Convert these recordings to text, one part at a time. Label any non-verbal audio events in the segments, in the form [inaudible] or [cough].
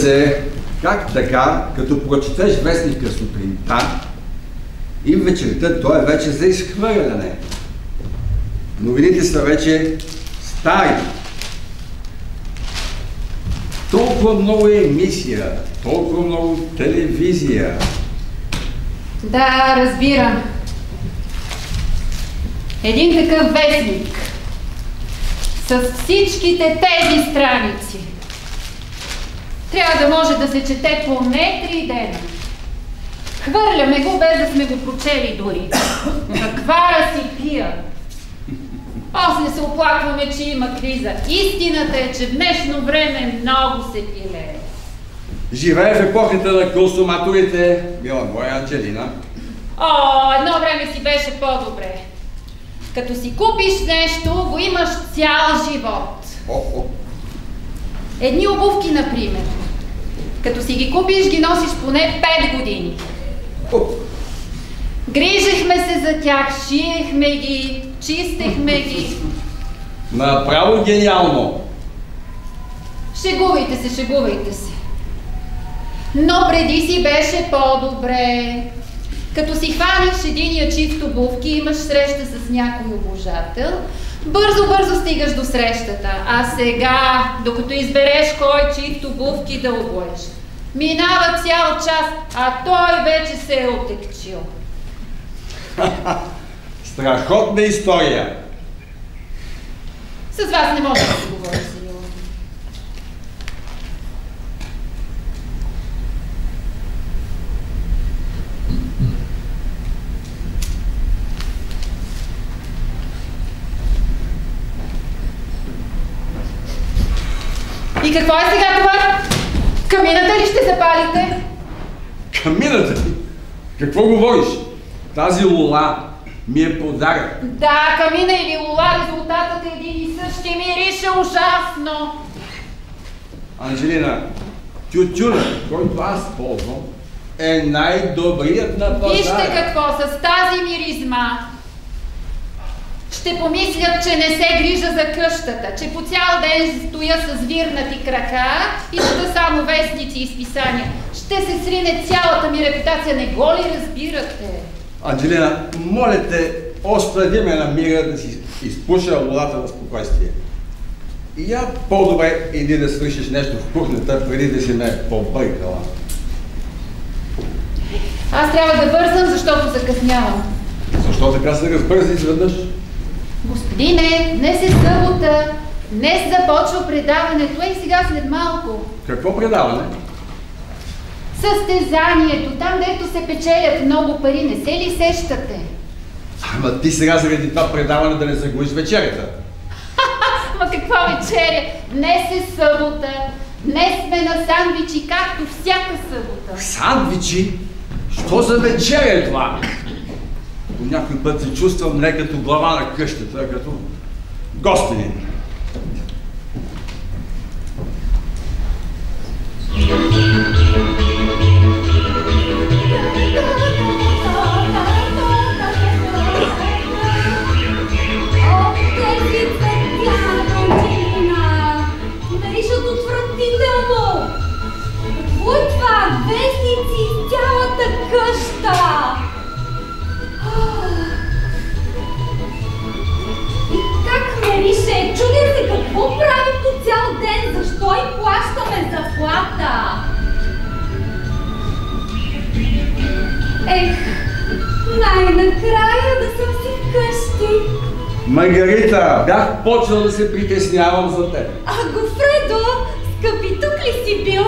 Се как така, като прочетеш вестника сутринта и вечерта той е вече за изхвърляне. Новините са вече стари. Толкова много емисия, толкова много телевизия. Да, разбирам. Един такъв вестник с всичките тези страници трябва да може да се чете поне три дена. Хвърляме го без да сме го прочели дори. Каква разсипия! После се оплакваме, че има криза. Истината е, че в днешно време много се пилее. Живее в епохата на консуматорите, мила моя Анджелина. О, едно време си беше по-добре. Като си купиш нещо, го имаш цял живот. О, о. Едни обувки, например. Като си ги купиш, ги носиш поне 5 години. о. Грижехме се за тях, шиехме ги, чистехме ги. Направо гениално. Шегувайте се, шегувайте се. Но преди си беше по-добре. Като си хванеш единия чифт обувки, имаш среща с някой обожател, бързо-бързо стигаш до срещата. А сега, докато избереш кой чифт обувки да обуеш, минава цял час, а той вече се е отекчил. [laughs] Страхотна история. С вас не може да се говори сериозно. И какво е сега? Камината ли ще запалите? Камината ти. Какво говориш? Тази лула ми е подарък. Да, камина или лула, резултатът е един и същ. Ще мирише ужасно. Анжелина, тютюна, който аз ползвам, е най-добрият на пазара. Вижте какво, с тази миризма ще помислят, че не се грижа за къщата, че по цял ден стоя с вирнати крака и чета само вестници и списания. Ще се срине цялата ми репутация, не го ли разбирате? Анджелина, моля те, остави ме на мира да си изпуша лулата на спокойствие. И я по-добре иди да свършиш нещо в кухнята, преди да си ме побъркала. Аз трябва да бързам, защото закъснявам. Защо така се разбързи изведнъж? Господине, днес е събота. Днес започва предаването. Ей сега след малко. Какво предаване? Състезанието, там дето се печелят много пари, не се ли сещате? Ама ти сега заради това предаване да не загубиш вечерята. [laughs] Ма каква вечеря? Днес е събота. Днес сме на сандвичи, както всяка събота. Сандвичи? Що за вечеря е това? Някой път се чувствам не като глава на къщата, а като гостенин. Плащаме заплата? Ех, най-накрая да съм си вкъщи. Маргарита, бях почнал да се притеснявам за теб. А, Гофредо, скъпи, тук ли си бил?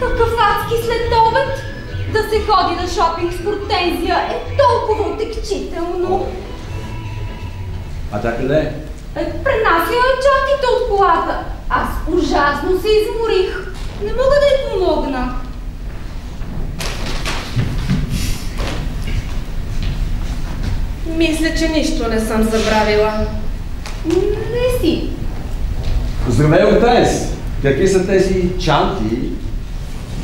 Какъв адски след обед? Да се ходи на шопинг с Гортензия е толкова отекчително. А тя къде? Е, пренася чантите от колата. Аз ужасно се изморих. Не мога да й помогна. Мисля, че нищо не съм забравила. Не си. Здравей, Ортайс! Какви са тези чанти?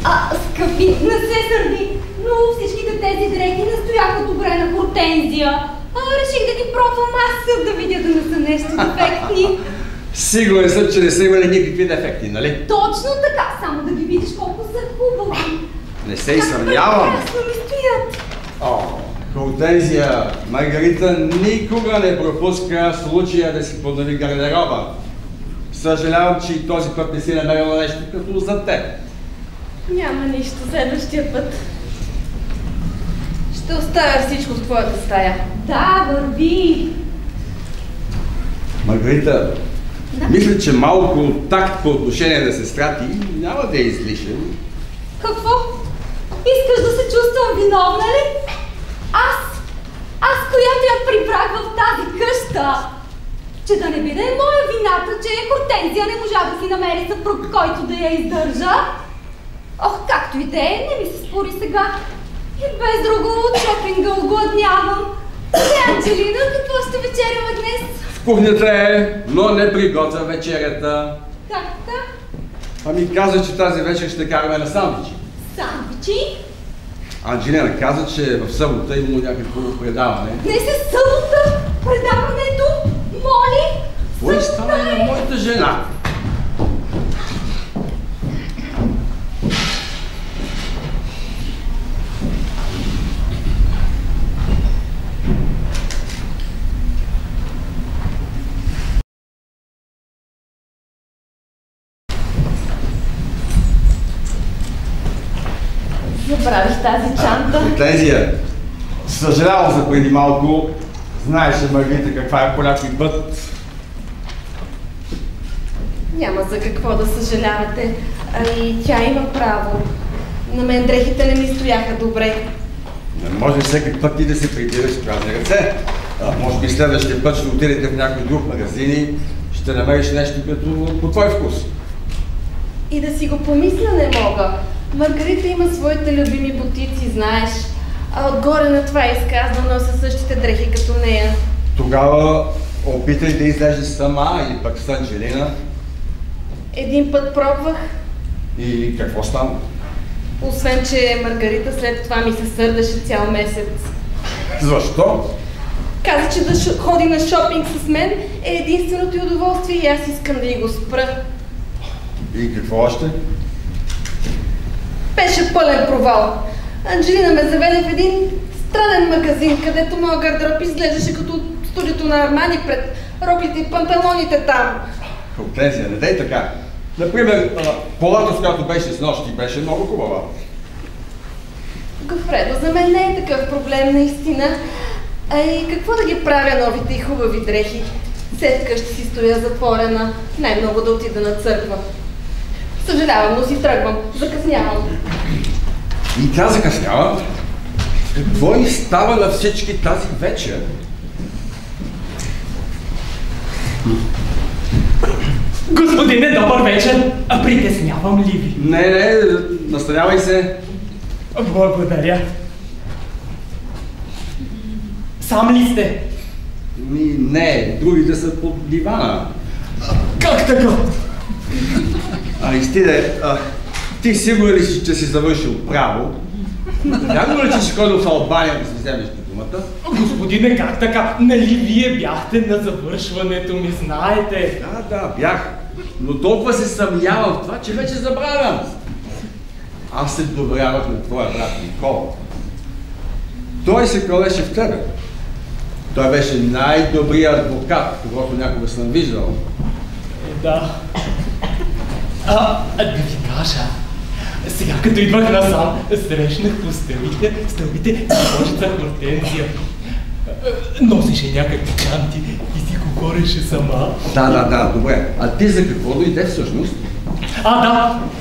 А, скъпи, не се сърди, но всичките тези дрехи не стояха добре на Гортензия. А, реших да ги пробвам аз, да видя да не са нещо дефектни. [laughs] Сигурен съм, че не са имали никакви дефекти, нали? Точно така, само да ги видиш колко са хубави. Не се и Как съмнявам. прекрасно ми стоят. О, Хортензия, Маргарита никога не пропуска случая да си поднови гардероба. Съжалявам, че и този път не си намерила нещо като за теб. Няма нищо следващия път. Ще оставя всичко в твоята стая. Да, върви. Маргарита, мисля, че малко такт по отношение на сестра ти няма да е излишен. Какво? Искаш да се чувствам виновна ли? Аз? Аз, която я прибрах в тази къща? Че да не биде моя вината, че Хортензия не можа да си намери съпруг, който да я издържа? Ох, както и да е, не ми се спори сега. И без друго от шопинга огладнявам. Е, Анджелина, какво ще вечеряме днес? Кухнята е, но не приготвя вечерята. Как така? Ами каза, че тази вечер ще караме на сандвичи. Сандвичи? Анджелина каза, че в събота имало някакво предаване. Днес е събота! Предаването! Моли! Кой е! на моята жена? Забравих тази чанта. Хортензия, съжалявам за преди малко. Знаеше Маргарита каква е по някой път. Няма за какво да съжалявате. А и тя има право. На мен дрехите не ми стояха добре. Не може всеки път ти да се придираш с празни ръце. А, може би следващия път ще отидете в някой друг магазин и ще намериш нещо като по твой вкус. И да си го помисля не мога. Маргарита има своите любими бутици, знаеш. А отгоре на това иска аз да нося същите дрехи като нея. Тогава опитай да излезеш сама или пък с Анджелина. Един път пробвах, И какво стана? освен че Маргарита след това ми се сърдеше цял месец. Защо? Каза, че да ходи на шопинг с мен е единственото й удоволствие и аз искам да й го спра. И какво още? Беше пълен провал. Анджелина ме заведе в един странен магазин, където моят гардероб изглеждаше като студиото на Армани пред роклите и панталоните там. Хортензия, не дай така. Например, полата, с която беше с нощи, беше много хубава. Гофредо, за мен не е такъв проблем наистина. А и какво да ги правя новите и хубави дрехи? Все вкъщи си стоя затворена, най-много да отида на църква. Съжалявам, но си тръгвам. Закъснявам. И тя закъснява. Какво ни става на всички тази вечер? Господине, добър вечер! А притеснявам ли ви? Не, не, настанявай се. Благодаря. Сам ли сте? Ми, не, другите са под дивана. Как така? А, Истиде, а, ти сигурен ли си, че си завършил право? Вярно ли, че си ходил в Албания да си вземеш дипломата? Господине, как така? Нали вие бяхте на завършването ми, знаете? Да, да, бях. Но толкова се съмнявам в това, че вече забравям. Аз се доверявах на твоя брат Никола. Той се колеше в тебе. Той беше най-добрият адвокат, когото някога съм виждал. Е, да. А, а да ви кажа. Сега като идвах насам, срещнах по стълбите, стълбите и Божица Хортензия. Носеше някакви чанти и си говореше сама. Да, да, да, добре. А ти за какво дойде всъщност? А,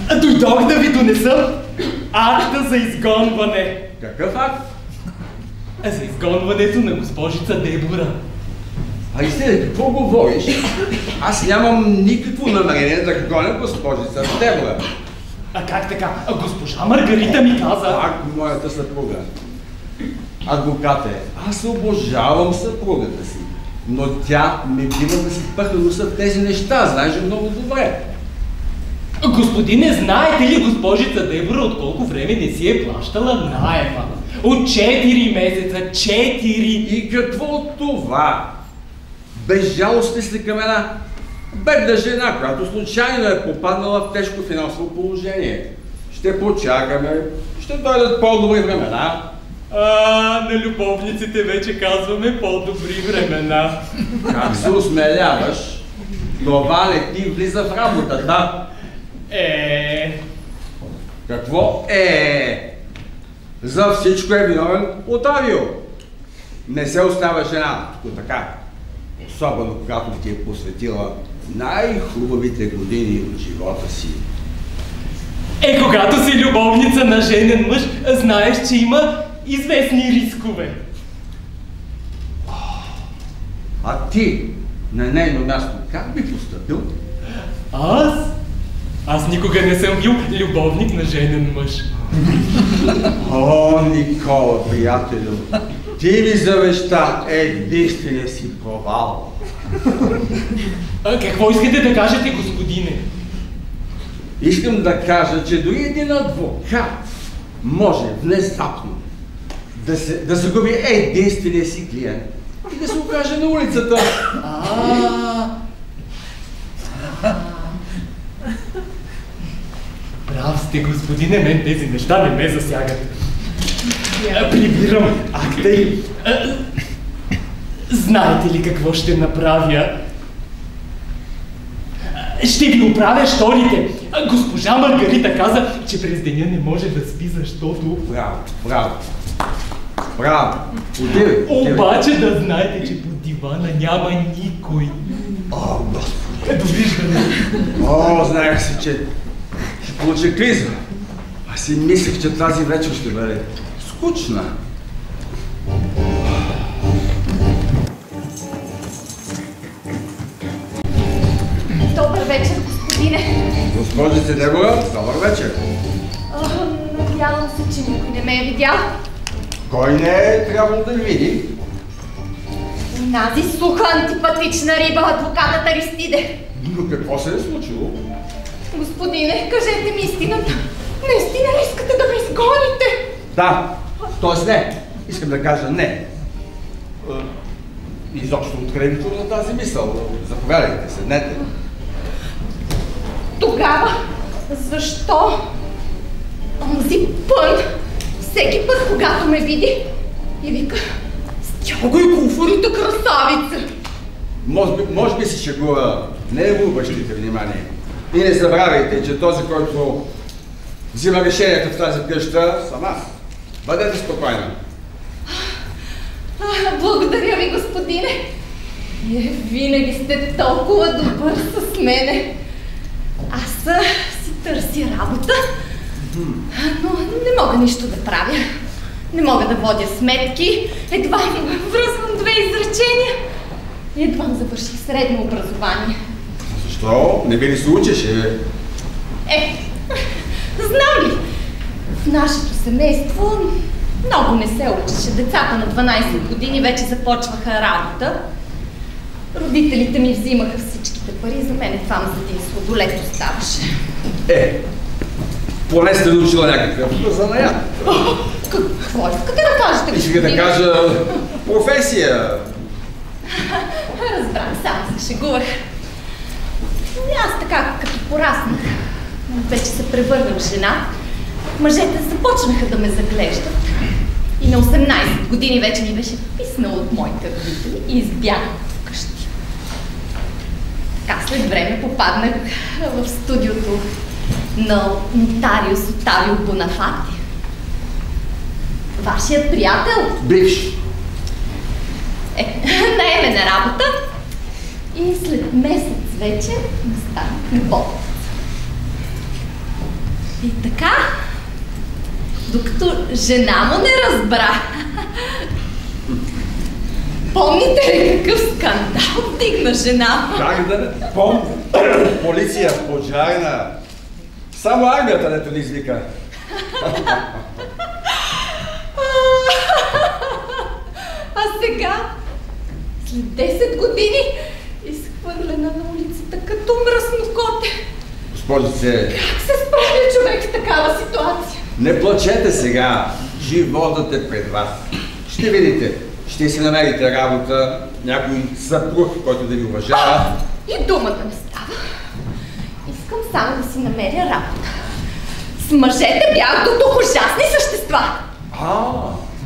да! Дойдох да ви донеса акта за изгонване. Какъв акт? За изгонването на госпожица Дебора. А Истине, какво говориш? Аз нямам никакво намерение да гоня госпожица Дебора. А как така? А госпожа Маргарита ми каза... Ако моята съпруга. Адвокат е. Аз обожавам съпругата си. Но тя не бива да си пъхне носа в тези неща, знаеш го много добре. Господине, знаете ли госпожица Дебора от колко време не си е плащала найема? От 4 месеца, 4! И какво от това? Безжалостни сте към една Бедна жена, която случайно е попаднала в тежко финансово положение. Ще почакаме, ще дойдат по-добри времена. А, на любовниците вече казваме по-добри времена. Как се осмеляваш? Това не ти влиза в работата. Е, Какво е? За всичко е виновен Отавио. Не се остава жена, така. Особено когато ти е посветила най-хубавите години от живота си. е, когато си любовница на женен мъж, знаеш, че има известни рискове. А ти на нейно място как би поступил? Аз? Аз никога не съм бил любовник на женен мъж. О, Никола, приятелю, ти ми завеща единствения си провал. А, какво искате да кажете, господине? Искам да кажа, че дори един адвокат може внезапно да, се, да загуби единствения си клиент и да се окаже на улицата. Прав сте, господине, мен тези неща не ме засягат. А, Прибирам акта и... а, Знаете ли какво ще направя? Ще ви оправя шторите. Госпожа Маргарита каза, че през деня не може да спи, защото... Браво, браво. Браво. Отивай, отивай. Обаче да знаете, че под дивана няма никой. О, Господи. Довиждане. О, знаех си, че ще получа криза. Аз си мислех, че тази вечер ще бъде скучна. Добър вечер, господине. Госпожице Дебора, добър вечер. Надявам се, че никой не ме е видял. Кой не е трябвало да ви види? Нази суха антипатична риба, адвокатът Аристиде. Но какво се е случило? Господине, кажете ми истината. Наистина ли искате да ме изгоните? Да, т.е. не. Искам да кажа не. Е, Изобщо ви на тази мисъл? Заповядайте, седнете. Тогава, защо онзи пън всеки път, когато ме види и вика Стягай куфарите, красавица! Може би, може би се шегува. Не му обръщайте внимание. И не забравяйте, че този, който взима решенията в тази къща, съм аз. Бъдете спокойна. А, Благодаря ви, господине. Вие винаги сте толкова добър с мене. Аз а, си търся работа, но не мога нищо да правя. Не мога да водя сметки, едва връзвам две изречения едва завърших средно образование. Защо? Не би ли се учеше? Е, знам ли, в нашето семейство много не се учеше. Децата на 12 години вече започваха работа. Родителите ми взимаха всичките пари, за мен това за един сладолет оставаше. Е, поне сте научила някакъв занаят. Какво искате да кажете, Исках да кажа професия. Разбрах, само се шегувах. И аз така, като пораснах, вече се превърнах в жена, мъжете започнаха да ме заглеждат. И на 18 години вече ми беше писнал от моите родители и избягах вкъщи. Така след време попаднах в студиото на нотариус Отавио Бонафати. Вашият приятел Бивш. е, [laughs] наеме на работа и след месец вече настанах любовница. И така, докато жена му не разбра, помните ли какъв скандал вдигна жена? Как да не помня? Полиция, пожарна. Само армията не ни извика. А сега, след 10 години, изхвърлена на улицата като мръсно коте. Госпожице, Как се справя човек в такава ситуация? Не плачете сега. Животът е пред вас. Ще видите. Ще си намерите работа, някой съпруг, който да ви уважава. И думата не става. Искам само да си намеря работа. С мъжете бях до тук ужасни същества. А,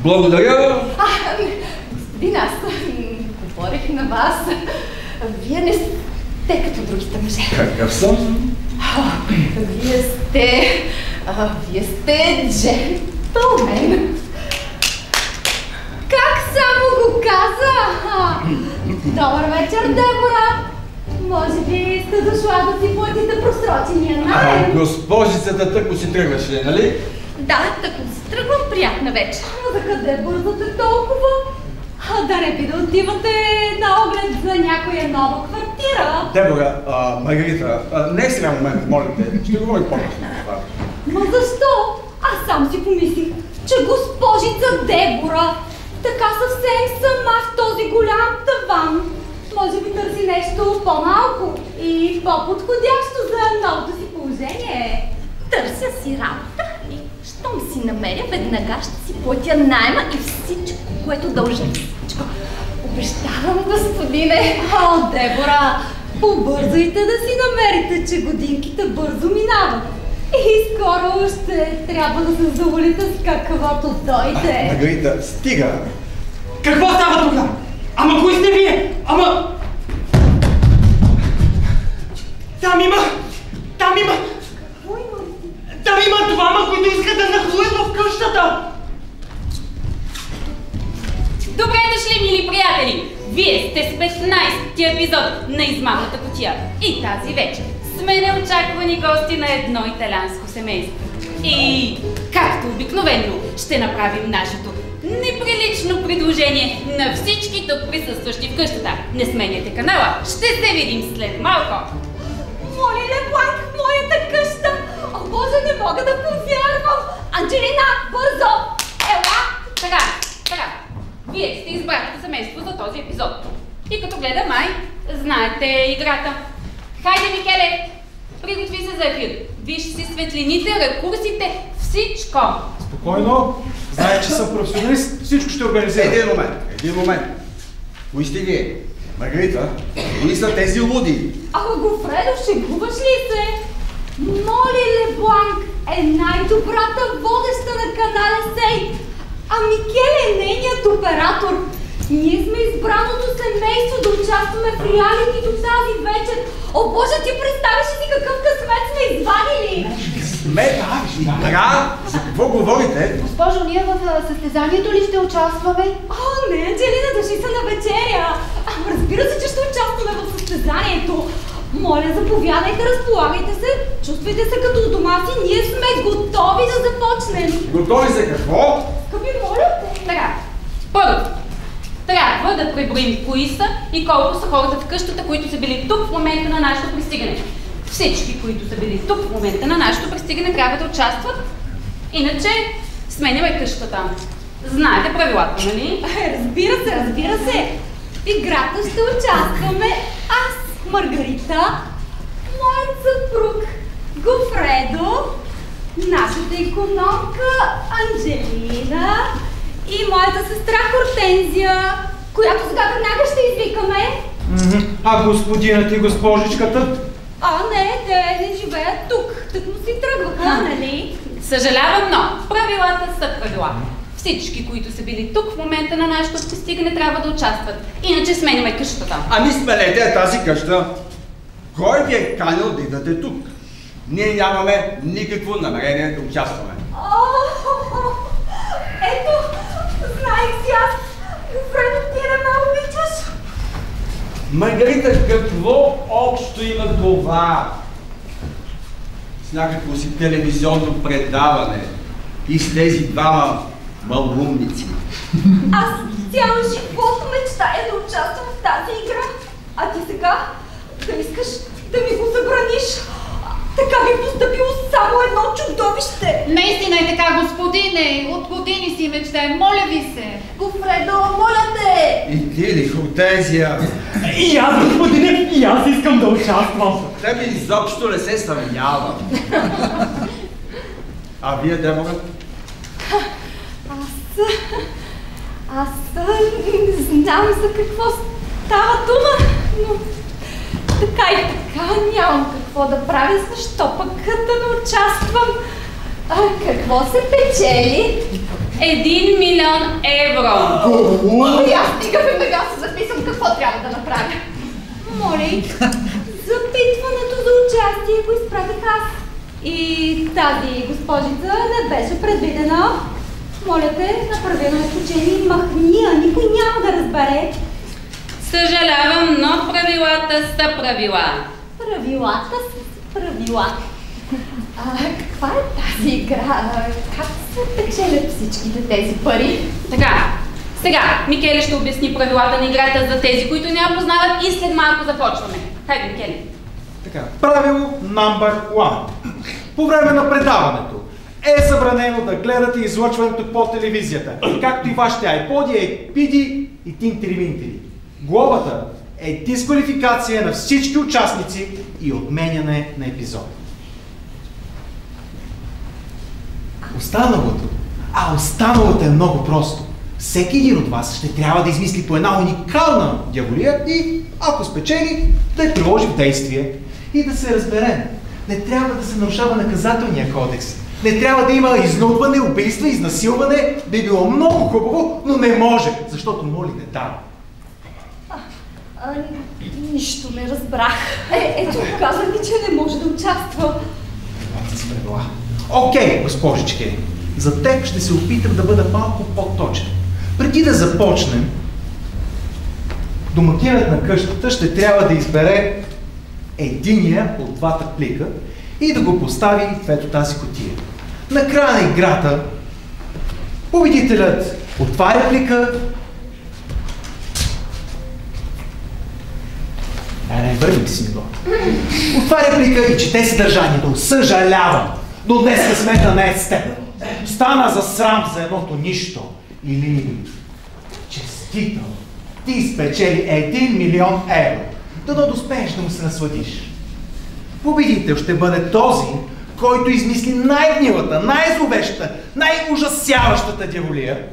благодаря. А, ами, господин, аз говорих на вас. Вие не сте като другите мъже. Какъв съм? А, Вие сте... А, вие сте джентълмен. Как само го каза? А, Добър вечер, Дебора. Може би сте дошла да си платите просрочения А, найем? госпожицата тъкмо си тръгваше, нали? Да, така си тръгвам приятна вечер. Но за къде бързате толкова? А, да не би да отивате на оглед за някоя нова квартира. Дебора, а, Маргарита, а, не е сега момент, моля те, ще говорим по-късно. Ма защо? Аз сам си помислих, че госпожица Дебора така съвсем сама в този голям таван. Може би търси нещо по-малко и по-подходящо за новото си положение. Търся си работа и щом си намеря, веднага ще си платя найма и всичко, което дължа. Обещавам, господине. О, Дебора, побързайте да си намерите, че годинките бързо минават. И скоро ще трябва да се завалите с каквото дойде. Маргарита, стига. Какво става тук? Ама кои сте вие? Ама... Там има... Там има... Какво има? Там има двама, които искат да нахлуят в къщата! Добре дошли, мили приятели! Вие сте с 15-ти епизод на Измамната котия. И тази вечер сме неочаквани гости на едно италианско семейство. И, както обикновено, ще направим нашето неприлично предложение на всички тук присъстващи в къщата. Не сменяйте канала, ще се видим след малко. Моля, Лебланк, моята къща! О, Боже, не мога да повярвам! Анджелина, бързо! Ела! Така, така. Вие сте избраното семейство за този епизод. И като гледа май, знаете играта. Хайде, Микеле, приготви се за ефир. Виж си светлините, ракурсите, всичко. Спокойно. Знае, че съм професионалист. Всичко ще организирам. Един момент, един момент. Кои сте вие? Маргарита, кои са тези луди? Ама Гофредо, шегуваш ли се? Моли Лебланк е най-добрата водеща на канала Сей, а Микеле е нейният оператор. Ние сме избраното семейство да участваме в реалитито тази вечер. О боже, ти представяш ли си какъв късмет сме извадили? Мет, игра? За какво говорите? Госпожо, ние в състезанието ли ще участваме? О, не, Анджелина, дошли са на вечеря. Разбира се, че ще участваме в състезанието. Моля, заповядайте, разполагайте се, чувствайте се като у дома си, ние сме готови да започнем. Готови за какво? Скъпи, моля. Така, първо, трябва да преброим кои са и колко са хората в къщата, които са били тук в момента на нашето пристигане. Всички, които са били тук в момента на нашето пристигане, трябва да участват. Иначе сменяме къщата. Знаете правилата, нали? Е, Разбира се, разбира се. В играта ще участваме аз, Маргарита, моят съпруг Гофредо, нашата икономка Анджелина и моята сестра Хортензия, която сега веднага ще извикаме. А господинът и госпожичката? А, не, те не живеят тук. Тък му си тръгваха, нали? Съжалявам, но правилата са правила. Всички, които са били тук в момента на нашето пристигане, трябва да участват. Иначе сменяме къщата. Ами сменете тази къща. Кой ви е канил да идвате тук? Ние нямаме никакво намерение да участваме. О, [laughs] ето, знаех си аз. Гофредо, не ме обичаш. Маргарита, какво общо има това? С някакво си телевизионно предаване и с тези двама малумници. Аз цял живот мечтая да участвам в тази игра. А ти сега да искаш да ми го забраниш. Така би поступило само едно чудовище. Наистина е така, господине. От години си мечтаем. Моля ви се. Гофредо, моля те! И ти ли, Хортезия? И аз, господине, и аз искам да участвам. Тебе изобщо не се съмнявам. А вие, Дебора? Аз... Аз не знам за какво става дума, но... така и така нямам какво да правя, защо пък да не участвам. А, какво се печели? Един милион евро. Ами аз стига веднага се записвам какво трябва да направя. Моля, запитването за участие го изпратих аз. И тази госпожица не беше предвидена. Моля те, направи едно изключение и махни, а никой няма да разбере. Съжалявам, но правилата са правила. Правилата са правила. А, каква е тази игра? Как се печелят всичките тези пари? Така, сега Микеле ще обясни правилата на играта за тези, които не я познават и след малко започваме. Хайде, Микеле. Така, правило номер 1. По време на предаването е забранено да гледате излъчването по телевизията, както и вашите айподи, епиди и тинтери-минтери. Глобата е дисквалификация на всички участници и отменяне на епизода. Останалото, а останалото е много просто. Всеки един от вас ще трябва да измисли по една уникална дяволия и, ако спечели, да я приложи в действие и да се разберем. Не трябва да се нарушава наказателния кодекс. Не трябва да има изнудване, убийства, изнасилване. Би било много хубаво, но не може, защото моли не дава. А, нищо не разбрах. Е, ето, каза ми, че не може да участва. Това са правила. Окей, госпожичке, за теб ще се опитам да бъда малко по-точен. Преди да започнем, домакинът на къщата ще трябва да избере единия от двата плика и да го постави в ето тази котия. Накрая на играта победителят отваря плика Не, върни си го. Отваря плика и чете съдържанието. Съжалявам, но днес късмета не е с теб. Стана за срам за едното нищо. Или честито. Ти спечели 1 милион евро. Да успееш да му се насладиш. Победител ще бъде този, който измисли най-гнилата, най-зловещата, най-ужасяващата дяволия.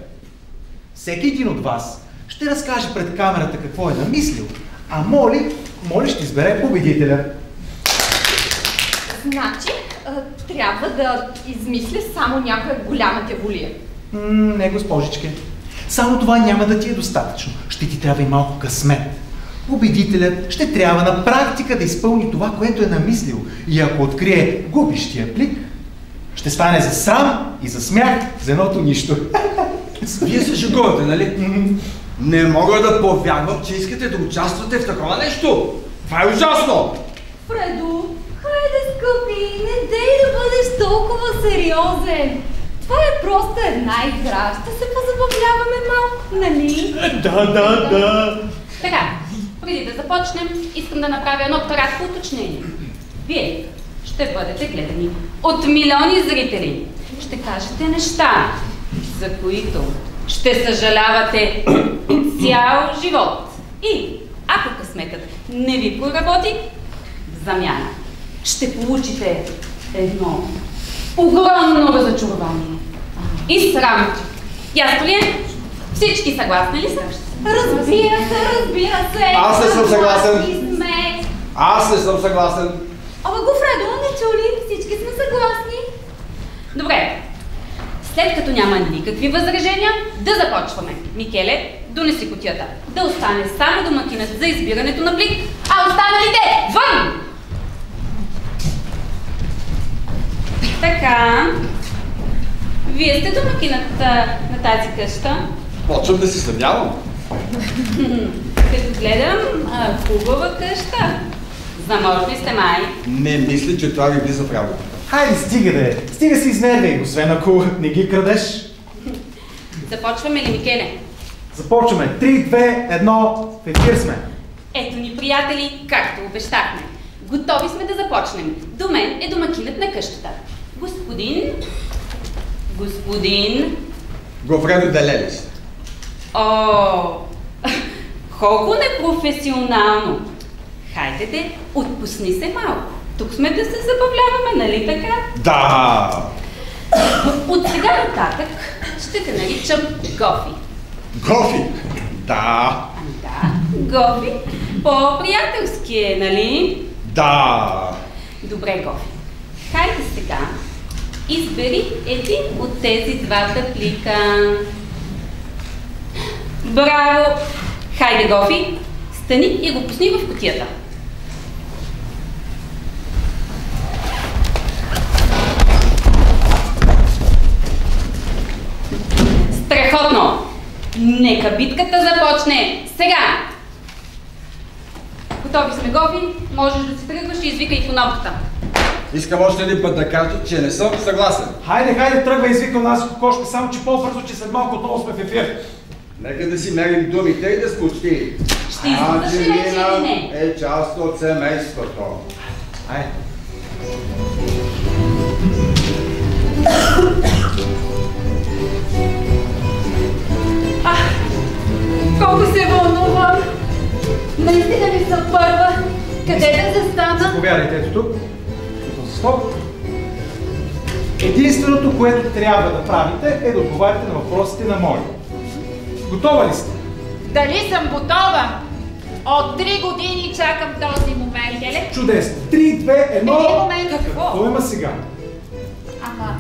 Всеки един от вас ще разкаже пред камерата какво е намислил, а Моли, Моли ще избере победителя. Значи, трябва да измисля само някоя голяма дяволия. М, не, госпожичке. Само това няма да ти е достатъчно. Ще ти трябва и малко късмет. Победителят ще трябва на практика да изпълни това, което е намислил. И ако открие губищия плик, ще стане за срам и за смях за едното нищо. Вие се шегувате, нали? Не мога да повярвам, че искате да участвате в такова нещо. Това е ужасно! Фредо, хайде, скъпи, не дей да бъдеш толкова сериозен. Това е просто една игра. Ще се позабавляваме малко, нали? Да, да, да. Така, преди да започнем, искам да направя едно кратко уточнение. Вие ще бъдете гледани от милиони зрители. Ще кажете неща, за които ще съжалявате цял живот. И ако късметът не ви поработи, в замяна ще получите едно огромно разочарование и срам. Ясно ли е? Всички съгласни ли са? Разбира се, разбира се. Аз не съм съгласен. Сме. Аз не съм съгласен. Ама го, Фредо, не чули? Всички сме съгласни. Добре. След като няма никакви възражения, да започваме. Микеле, донеси котията. Да остане само домакинът за избирането на плик, а останалите вън! Така. Вие сте домакинът на тази къща. Почвам да си съмнявам. [laughs] Като гледам, хубава къща. Заморни сте май. Не мисля, че това ви влиза в работа. Хайде, стига де. Стига си изнервей, освен ако не ги крадеш. Започваме ли, Микеле? Започваме. 3, 2, 1, в ефир сме. Ето ни, приятели, както обещахме. Готови сме да започнем. До мен е домакинът на къщата. Господин... Господин... Гофредо Делелис. О, [laughs] колко непрофесионално. Хайде де, отпусни се малко. Тук сме да се забавляваме, нали така? Да! От сега нататък ще те наричам Гофи. Гофи! Да! Ами да, Гофи. По-приятелски е, нали? Да. Добре, Гофи. Хайде сега, избери един от тези двата плика. Браво! Хайде, Гофи, стани и го пусни в кутията. Нека битката започне сега! Готови сме, Гофи, можеш да се тръгваш и извика икономката. Искам още един път да кажа, че не съм съгласен. Хайде, хайде, тръгва извика нас кокошка, само че по-бързо, че след малко отново сме в ефир. Нека да си мерим думите и да учтиви. Ще излизаш ли вече или не? е част от семейството. Айде. Колко се вълнувам! Наистина ли съм първа? Къде да застана? Заповядайте, ето тук. Стоп. Единственото, което трябва да правите е да отговаряте на въпросите на Моли. Готова ли сте? Дали съм готова? От три години чакам този момент, еле? Чудесно. 3, 2, Един 1. момент. Какво има сега? Ама,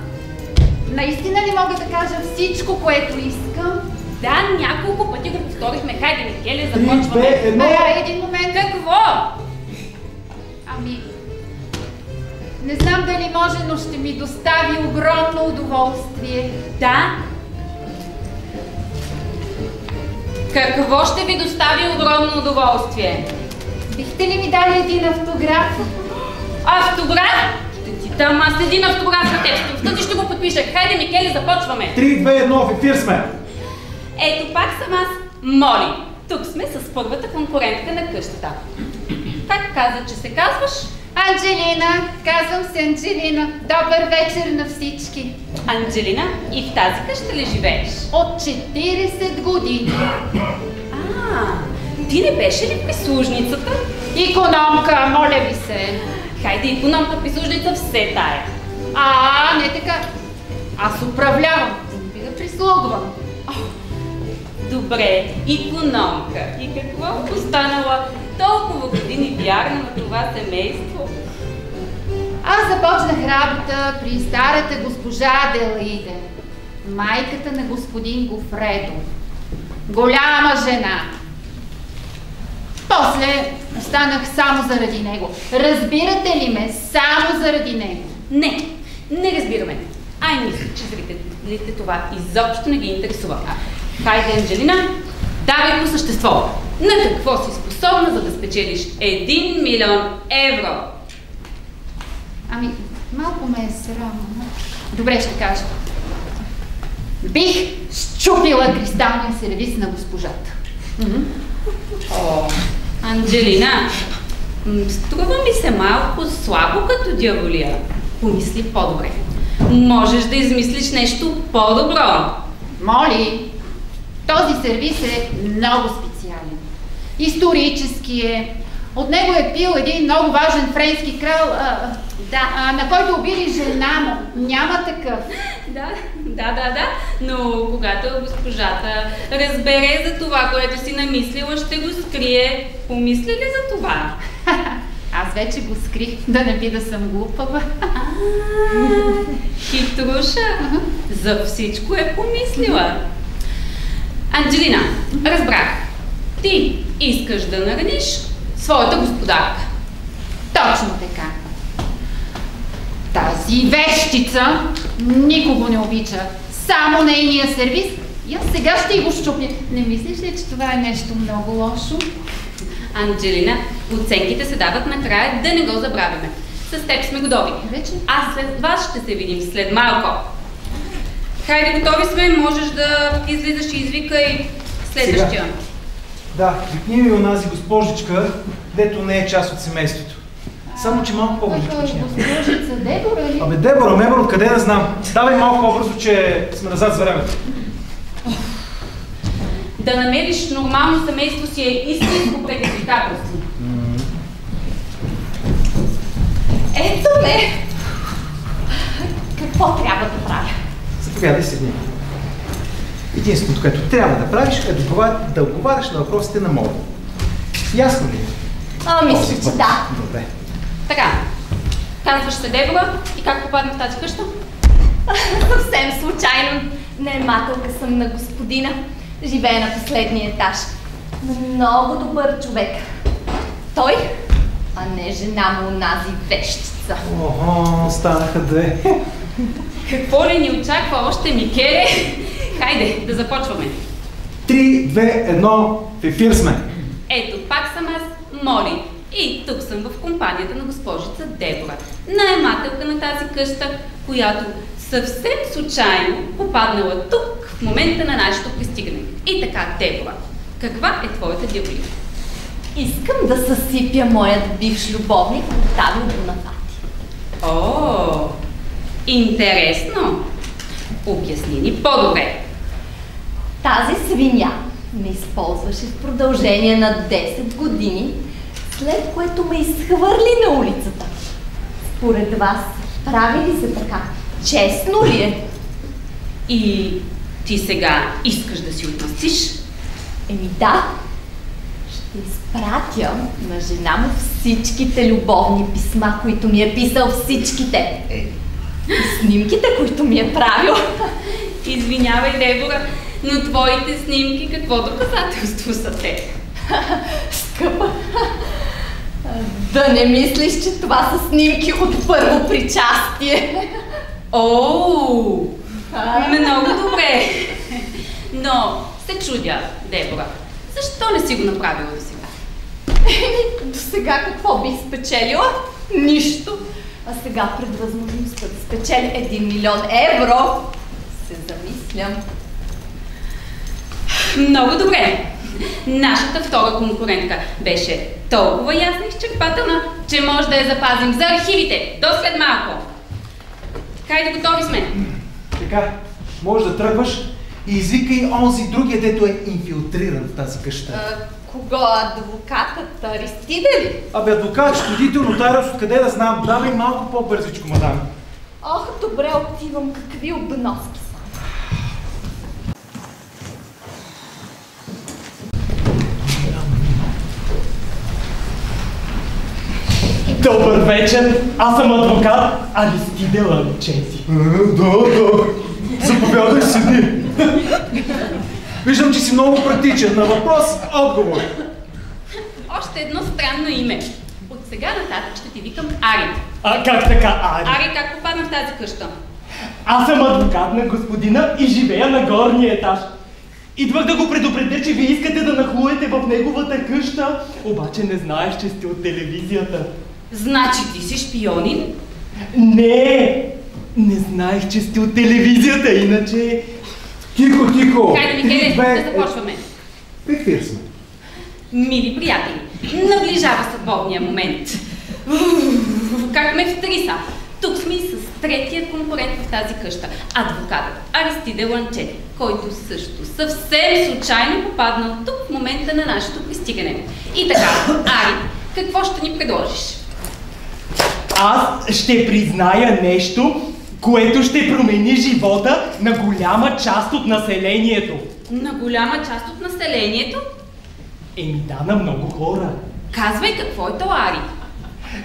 наистина ли мога да кажа всичко, което искам? Да, няколко пъти го повторихме. Хайде, Микеле, Три, две, започваме. едно. Ай, един момент. Какво? Ами, не знам дали може, но ще ми достави огромно удоволствие. Да. Какво ще ви достави огромно удоволствие? Бихте ли ми дали един автограф? Автограф? Ще ти дам аз един автограф на теб. Втъти ще го подпиша. Хайде, Микеле, започваме. 3, 2, 1, в ефир сме. Ето пак съм аз, Моли. Тук сме с първата конкурентка на къщата. Как каза, че се казваш? Анджелина, казвам се Анджелина. Добър вечер на всички. Анджелина и в тази къща ли живееш? От 40 години. А, ти не беше ли прислужницата? Икономка, моля ви се. Хайде, икономка прислужница все тая. А, не така. Аз управлявам, не би да прислугвам. Добре, икономка. И какво останала толкова години вярна на това семейство? Аз започнах работа при старата госпожа Аделаиде, майката на господин Гофредо. Голяма жена. После останах само заради него. Разбирате ли ме? Само заради него. Не, не разбираме. Ай, мисля, че зрителите това изобщо не ги интересува. Хайде, Анджелина, давай по същество. На какво си способна, за да спечелиш 1 милион евро? Ами, малко ме е срам. но- Добре, ще кажа. Бих щупила кристалния сервис на госпожата. О, Анджелина, струва ми се малко слабо като дяволия. Помисли по-добре. Можеш да измислиш нещо по-добро. Моли, този сервис е много специален. Исторически е. От него е пил един много важен френски крал, а, да, а, на който убили жена му. Няма такъв. Да, да, да, да, но когато госпожата разбере за това, което си намислила, ще го скрие. Помисли ли за това? [laughs] Аз вече го скрих, да не би да съм глупава. Хитруша, за всичко е помислила. Анджелина, разбрах. Ти искаш да нараниш своята господарка. Точно така. Тази вещица никого не обича. Само нейния сервис. И аз сега ще й го щупя. Не мислиш ли, че това е нещо много лошо? Анджелина, оценките се дават накрая, да не го забравяме. С теб сме готови. Вече? Аз след вас ще се видим след малко. Хайде, готови сме, можеш да излизаш и извикай следващия. Да, викни ми онази госпожичка, дето не е част от семейството. Само, че малко Кой е госпожица Дебора ли? Абе, Дебора, Мебър, откъде да знам? Давай малко по-бързо, че сме назад за времето. Да намериш нормално семейство си е истинско предизвикателство. Ето ме! Какво трябва да правя? Заповядай седни. Единственото, което трябва да правиш е да отговаря- да отговаряш на въпросите на Моли. Ясно ли е? А, мисля, че да. Добре. Така, казваш се Дебора и как попадна в тази къща? [laughs] Съвсем случайно. Наемателка съм на господина. Живее на последния етаж. Много добър човек. Той, а не жена му онази вещица. Ого, станаха две. Какво ли ни очаква още, Микеле? Хайде, да започваме. Три, две, едно, в ефир сме. Ето, пак съм аз, Моли. И тук съм в компанията на госпожица Дебора, наемателка на тази къща, която съвсем случайно попаднала тук в момента на нашето пристигане. И така, Дебора, каква е твоята диагноза? Искам да съсипя моят бивш любовник Октавио Бонапати. О, интересно. Обясни ни по-добре. Тази свиня ме използваше в продължение на 10 години, след което ме изхвърли на улицата. Според вас, прави ли се така? Честно ли е? И ти сега искаш да си отмъстиш? Еми да, ще изпратя на жена му всичките любовни писма, които ми е писал всичките. И снимките, които ми е правил. Извинявай, Дебора, но твоите снимки какво доказателство са те? Скъпа, да не мислиш, че това са снимки от първо причастие. О, А? много добре. Но се чудя, Дебора, защо не си го направила до сега? До сега какво би спечелила? Нищо. А сега пред възможността да спечели 1 милион евро, се замислям. Много добре. Нашата втора конкурентка беше толкова ясна и изчерпателна, че може да я запазим за архивите до след малко. Хайде, готови сме. Така, може да тръгваш и извикай онзи другия, дето е инфилтриран в тази къща. А, кого? Адвокатът Аристиде ли? Абе, адвокат, щодител, нотариус, откъде да знам? Давай малко по-бързичко, мадам. Ох, добре, отивам. Какви обноски са. Добър вечер, аз съм адвокат Аристиде Ланчети. Да, да. Заповядай седи. Виждам, че си много практичен. На въпрос, отговор. Още едно странно име. От сега нататък ще ти викам Ари. А как така, Ари? Ари, как попадна в тази къща? Аз съм адвокат на господина и живея на горния етаж. Идвах да го предупредя, че вие искате да нахлуете в неговата къща, обаче не знаеш, че сте от телевизията. Значи ти си шпионин? Не, не знаех, че сте от телевизията, иначе... Тихо, тихо. Хайде, Микеле, Бе, да започваме. В ефир сме. Мили приятели, наближава съдбовния момент. Как ме втриса. Тук сме и с третия конкурент в тази къща. Адвокатът Аристиде Ланчети, който също съвсем случайно попаднал тук в момента на нашето пристигане. И така, Ари, какво ще ни предложиш? Аз ще призная нещо, което ще промени живота на голяма част от населението. На голяма част от населението? Еми да, на много хора. Казвай какво е то, Ари.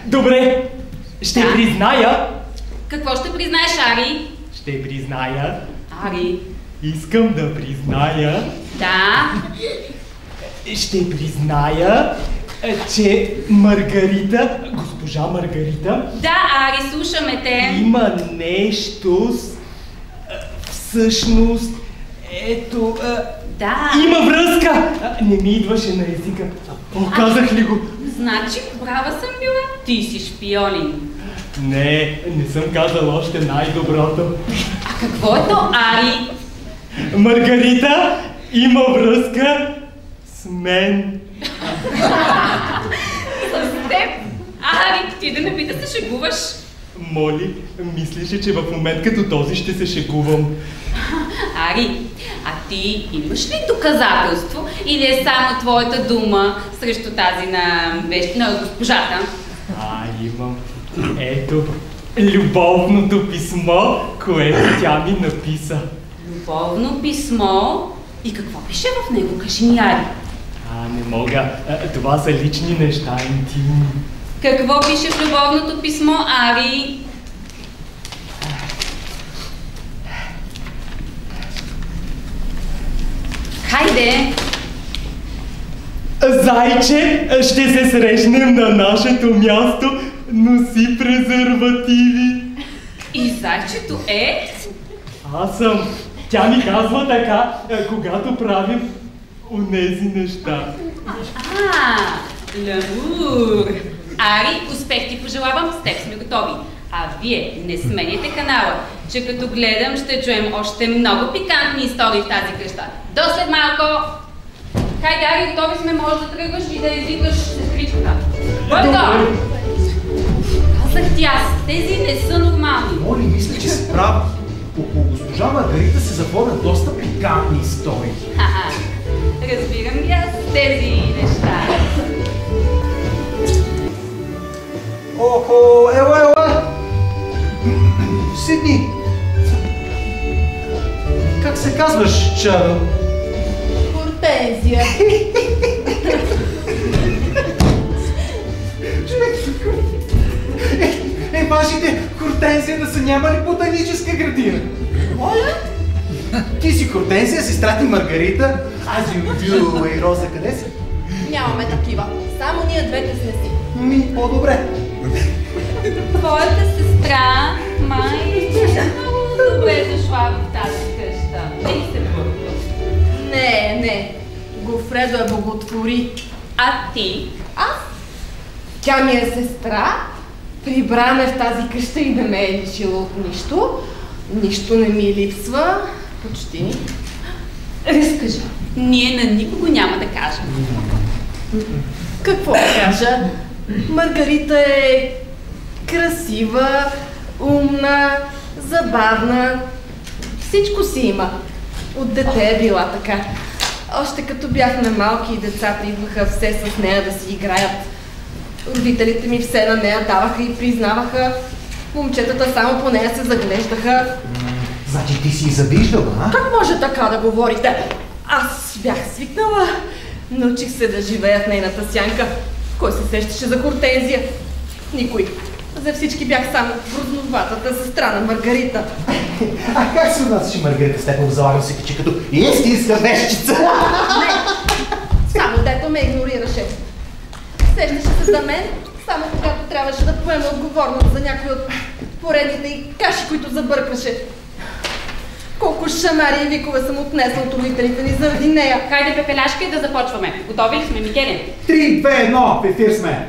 Добре, ще Да. призная, Какво ще признаеш, Ари? ще призная, Ари. искам да призная, Да. ще призная, че Маргарита, госпожа Маргарита, Да, Ари, слушаме те. има нещо с... е, Всъщност, ето... е, Да. Има връзка! Не ми идваше на езика. О, казах ли го? Значи, права съм била. Ти си шпионин. Не, не съм казал още най-доброто. А какво е то, Ари? Маргарита има връзка с мен. С теб? Ари, ти да не би да се шегуваш. Моли, мислеше, че в момент като този ще се шегувам. Ари, а ти имаш ли доказателство или е само твоята дума срещу тази на, на госпожата? А, имам. Ето, любовното писмо, което тя ми написа. Любовно писмо. И какво пише в него? Кажи ми, Ари. А, не мога. А, Това са лични неща, интимни. Какво пише в любовното писмо, Ари? Хайде! Зайче, ще се срещнем на нашето място. Носи презервативи. И зайчето е... Аз съм. Тя ми казва така, е, когато правим онези неща. А, Ламур! Ари, успех ти пожелавам, с теб сме готови. А вие не сменяйте канала, че като гледам ще чуем още много пикантни истории в тази къща. До след малко! Хайде, Ари, готови сме, може да тръгваш и да извикаш сестричката. Бързо! Казах ти аз, тези не са нормални. Моли, мисля, че си прав. Около госпожа Маргарита се заворят доста пикантни истории. Разбирам ги аз тези неща. Охо, ела, ела! Седни! Как се казваш, Чарл? Хортензия. Е, вашите хортензия да са нямали ботаническа градина. Моля? Ти си хортензия, сестра ти Маргарита, аз Юлю и Роза къде са? Нямаме такива. Само ние двете сме си. Ми, по-добре. Твоята сестра, май, е много добре дошла в тази къща. Ей се бърка. Не, не. Гофредо е боготвори. А ти? Аз? Тя ми е сестра. Прибрана в тази къща и да ме е лишила от нищо. Нищо не ми липсва. Почти. Разкажи. Ние на никого няма да кажем. Какво да кажа? Маргарита е красива, умна, забавна. Всичко си има. От дете е била така. Още като бяхме малки и децата идваха все с нея да си играят. Родителите ми все на нея даваха и признаваха. Момчетата само по нея се заглеждаха. Значи ти си завиждала, а? Как може така да говорите? Аз бях свикнала. Научих се да живея в нейната сянка. Кой се сещаше за Хортензия? Никой. За всички бях само грозноватата сестра на Маргарита. А как се отнасяше Маргарита Степов? Залагам се кичи като истинска вещица. Не, само дето ме игнорираше. Сещаше се за мен, само когато трябваше да поема отговорност за някой от поредните и каши, които забъркваше. Колко шамари и викове съм отнесла от родителите ни заради нея. Хайде, пепеляшка, и да започваме. Готови ли сме, Микеле? Три, две, едно, в ефир сме.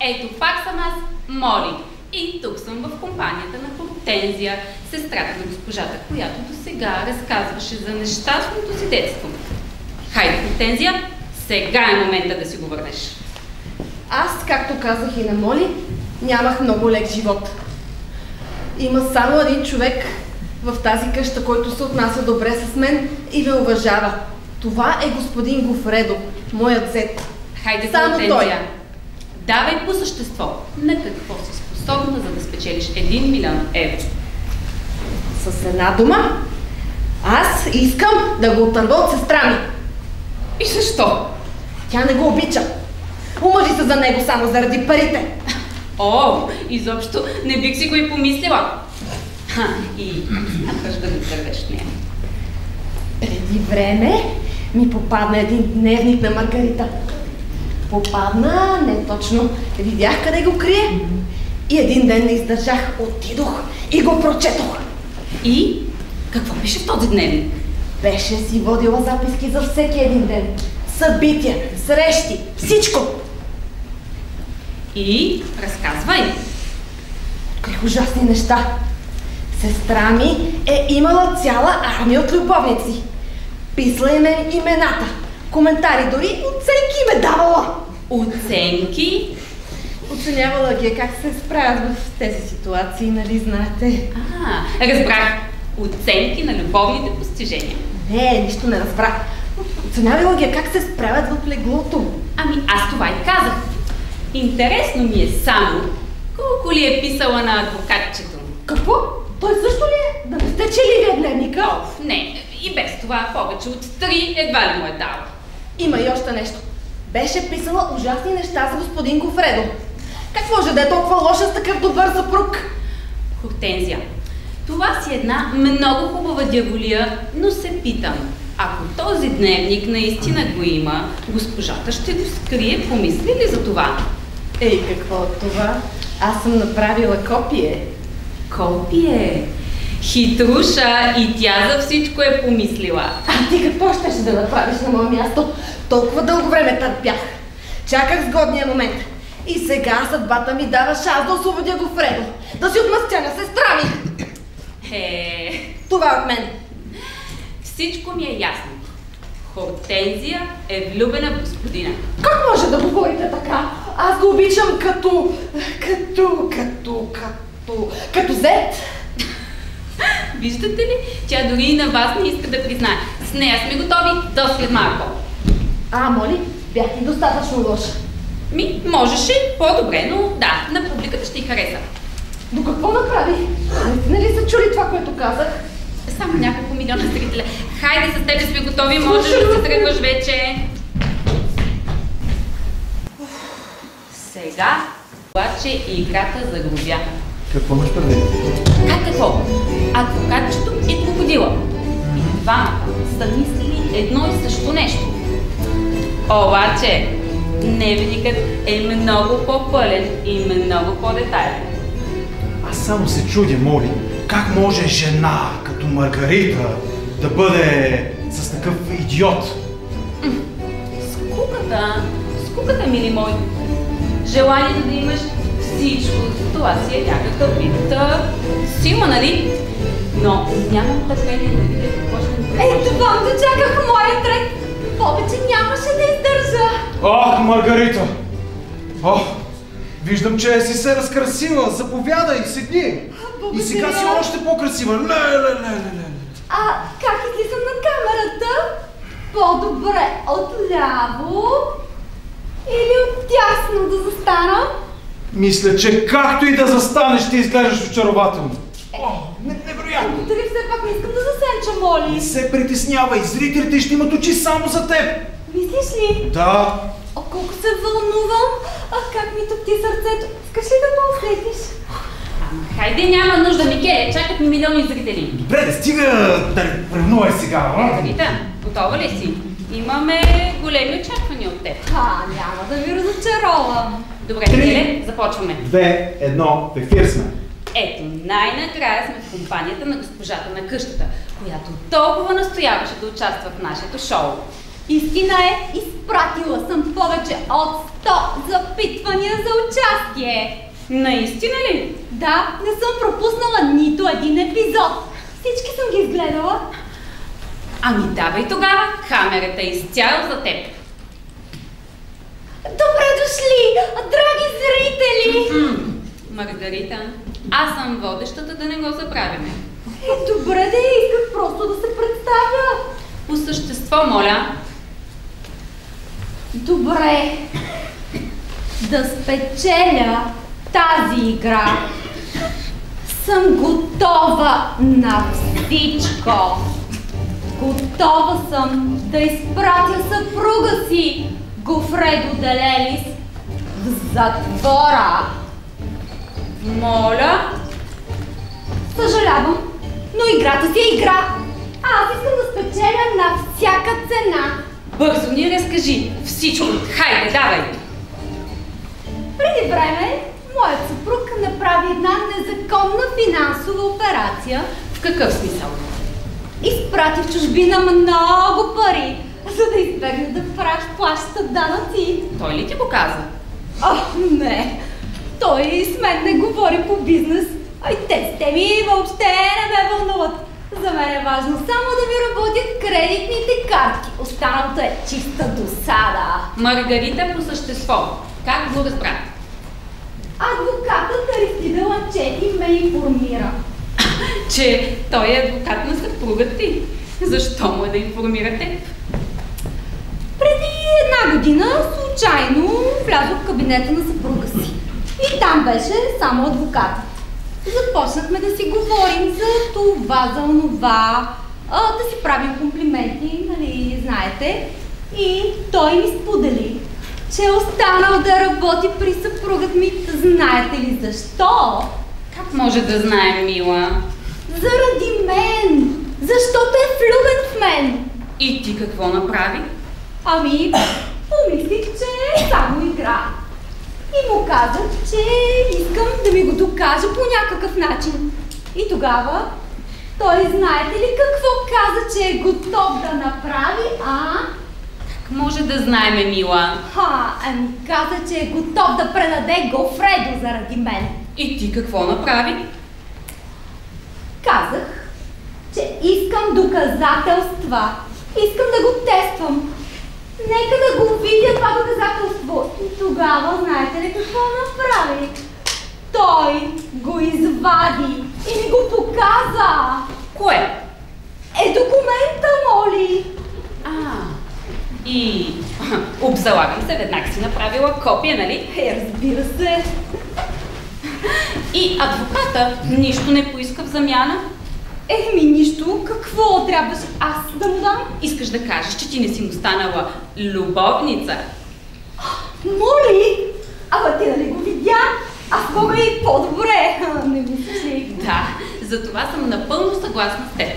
Ето пак съм аз, Моли. И тук съм в компанията на Хортензия, сестрата на госпожата, която до сега разказваше за нещастното си детство. Хайде, Хортензия, сега е момента да си го върнеш. Аз, както казах и на Моли, нямах много лек живот. Има само един човек в тази къща, който се отнася добре с мен и ме уважава. Това е господин Гофредо, моят зет. Хайде, Само той. Давай по същество. На какво си способна, за да спечелиш 1 милион евро? С една дума, аз искам да го отърва от сестра ми. И защо? Тя не го обича. Омъжи се за него само заради парите. О, изобщо не бих си го и помислила. И смяташ да го дървеш в нея. Преди време ми попадна един дневник на Маргарита. Попадна, не точно. Видях къде го крие. И един ден не издържах, отидох и го прочетох. И какво пише в този дневник? Беше си водила записки за всеки един ден. Събития, срещи, всичко. И разказвай. Открих ужасни неща. Сестра ми е имала цяла армия от любовници. Писала им е имената, коментари, дори оценки им е давала. Оценки. Оценявала ги е как се справят в тези ситуации, нали знаете? А, разбрах. Оценки на любовните постижения. Не, нищо не разбрах. Оценявала ги е как се справят в леглото. Ами аз това и казах. Интересно ми е само колко ли е писала на адвокатчето. Какво? Той също ли е? Да не сте чели вие дневника? Не, и без това повече от три едва ли му е дал. Има и още нещо. Беше писала ужасни неща за господин Гофредо. Как може да е толкова лоша с такъв добър съпруг? Хортензия. Това си една много хубава дяволия, но се питам, ако този дневник наистина го има, госпожата ще го скрие, помисли ли за това? Ей, какво от това? Аз съм направила копие. Копие. Хитруша и тя за всичко е помислила. А ти какво щеше да направиш на мое място? Толкова дълго време търпях. Чаках сгодния момент. И сега съдбата ми дава шанс да освободя го Фредо. Да си отмъстя на сестра ми. Е, Това е от мен. всичко ми е ясно. Хортензия е влюбена в господина. Как може да говорите така? Аз го обичам като... като... като... като... като зет. Виждате ли? Тя дори и на вас не иска да признае. С нея сме готови до след малко. А, моли, бях ти достатъчно лоша. Ми, можеше по-добре, но да, на публиката ще й хареса. До какво направи? Наистина ли са чули това, което казах? Само няколко милиона зрителя. Хайде с тебе сме готови, можеш да се тръгваш вече. Сега обаче играта загубя. Какво имаш предвид? Как какво? Адвокатчето и крокодила. И двамата са мислили едно и също нещо. Обаче, дневникът е много по-пълен и много по-детайлен. Аз само се чудя, моли, как може жена като Маргарита да бъде с такъв идиот? Скуката, скуката, мили мой. Желанието да имаш всичко, това си е някакъв вид а, сила, нали? Но нямам търпение да видя какво ще ми Ей, предложи. това да чаках моя трет. Повече нямаше да издържа. Ох, Маргарита! Ох, виждам, че си се разкрасила. Заповядай, седни. И сега си още по-красива. Ле, ле, ле, ле, ле. А как излизам на камерата? По-добре отляво или оттясно да застана? Мисля, че както и да застанеш, ти изглеждаш очарователно. О, не- невероятно. Дали все пак не искам да засенча, моли? Не се притеснявай, зрителите ще имат очи само за теб. Мислиш ли? Да, О, колко се вълнувам! А как ми топти сърцето? Искаш ли да ме усетиш? Ама хайде, няма нужда, Микеле, чакат ми милиони зрители. добре, да стига да ревнувай сега. а? Рита, готова ли си? Имаме големи очаквания от теб. А, няма да ви разочаровам. Добре, Микеле, започваме. Две, едно, в ефир сме. Ето, най-накрая сме в компанията на госпожата на къщата, която толкова настояваше да участва в нашето шоу. Истина е, изпратила съм повече от 100 запитвания за участие. Наистина ли? Да, не съм пропуснала нито един епизод. Всички съм ги изгледала. Ами давай тогава, камерата е изцяло за теб. Добре дошли, драги зрители! Маргарита, аз съм водещата, да не го забравяме. Е, добре да исках просто да се представя. По същество, моля. Добре. Да спечеля тази игра. Съм готова на всичко. Готова съм да изпратя съпруга си, Гофредо Делелис, в затвора. Моля. Съжалявам, но играта си е игра. Аз искам да спечеля на всяка цена. Бързо ни разкажи всичко. Хайде, давай. Преди време, моят съпруг направи една незаконна финансова операция. В какъв смисъл? Изпрати в чужбина много пари, [laughs] за да избегне да плаща данъци. Той ли ти го каза? О, не! Той с мен не говори по бизнес, а и тези теми въобще не ме вълнуват. За мен е важно само да ми работят кредитните карти. Останалото е чиста досада. Маргарита по същество. Как го разбра? Адвокатът Аристида Ланчети ме информира. [laughs] Че той е адвокат на съпруга ти. Защо му е да информира теб? Преди една година случайно влязох в кабинета на съпруга си. И там беше само адвокатът. Започнахме да си говорим за това, за онова, а, да си правим комплименти, нали, знаете. И той ми сподели, че е останал да работи при съпругът ми. Знаете ли защо? Как може да знаем, мила? Заради мен! Защото е влюбен в мен! И ти какво направи? Ами, помислих, че само игра. И му казах, че искам да ми го докаже по някакъв начин. И тогава той знаете ли какво каза, че е готов да направи, а? Как може да знаем, мила? Ха, ами каза, че е готов да предаде Гофредо заради мен. И ти какво направи? Казах, че искам доказателства. Искам да го тествам. Нека да го видя това доказателство. И тогава, знаете ли какво направи? Той го извади и ми го показа. Кое? Е документа, моли. А, и [laughs] обзалагам се, веднага си направила копия, нали? Е, разбира се. И адвоката нищо не поиска в замяна. Еми нищо, какво трябваше аз да му дам? Искаш да кажеш, че ти не си му станала любовница. Моли! Ама ти нали го видя? Аз мога и по-добре. Не мислиш. Да, за това съм напълно съгласна с теб.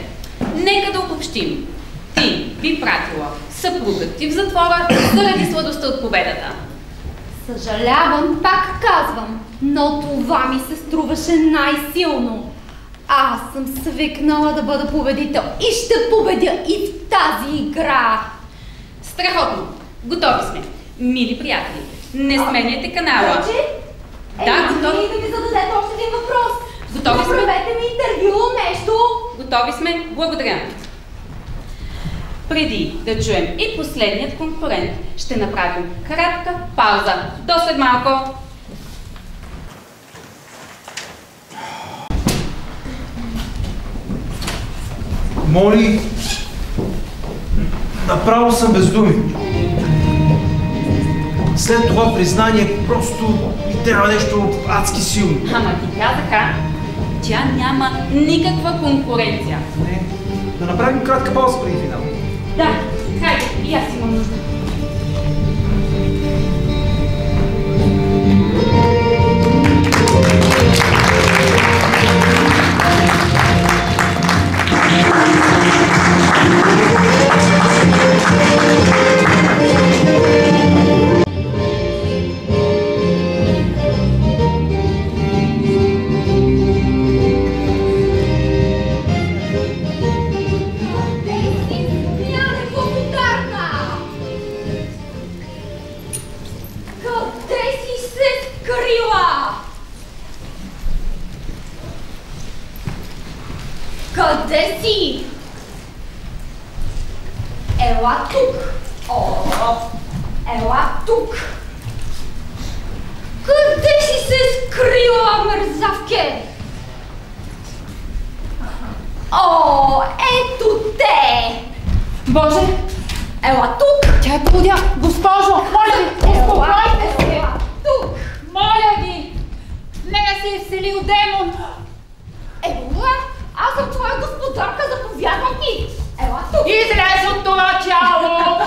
Нека да обобщим. Ти би пратила съпругът ти в затвора заради сладостта от победата. Съжалявам, пак казвам, но това ми се струваше най-силно. Аз съм свикнала да бъда победител и ще победя и в тази игра. Страхотно! Готови сме. Мили приятели, не сменяйте канала. Вече? Да, е, готови. готови. да ми зададете още един въпрос. Готови сме. Направете ми интервю, нещо. Готови сме. Благодаря. Преди да чуем и последният конкурент, ще направим кратка пауза. До след малко. Моли, направо съм без думи. След това признание просто ми трябва нещо адски силно. Ама ти казаха, тя няма никаква конкуренция. Не, да направим кратка пауза преди финал. Да, хайде, и аз имам нужда. Ела тук! О, ела тук! Къде си се скрила, мерзавке? О, ето те! Боже, Ела тук! тя е полудя! Госпожо, моля ви, успокойте се! Тук! Моля ви! Нея се е вселил демон! Ела, аз съм твоя господарка, заповядвам ти! Ела тук! Излез от това тяло!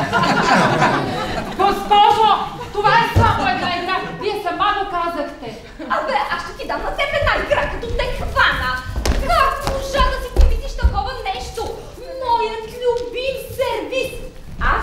Госпожо, това е само една игра! Вие сама го казахте! Абе, аз ще ти дам на теб една игра, като те хвана! Как можа да си помислиш такова нещо? Моят любим сервис! Аз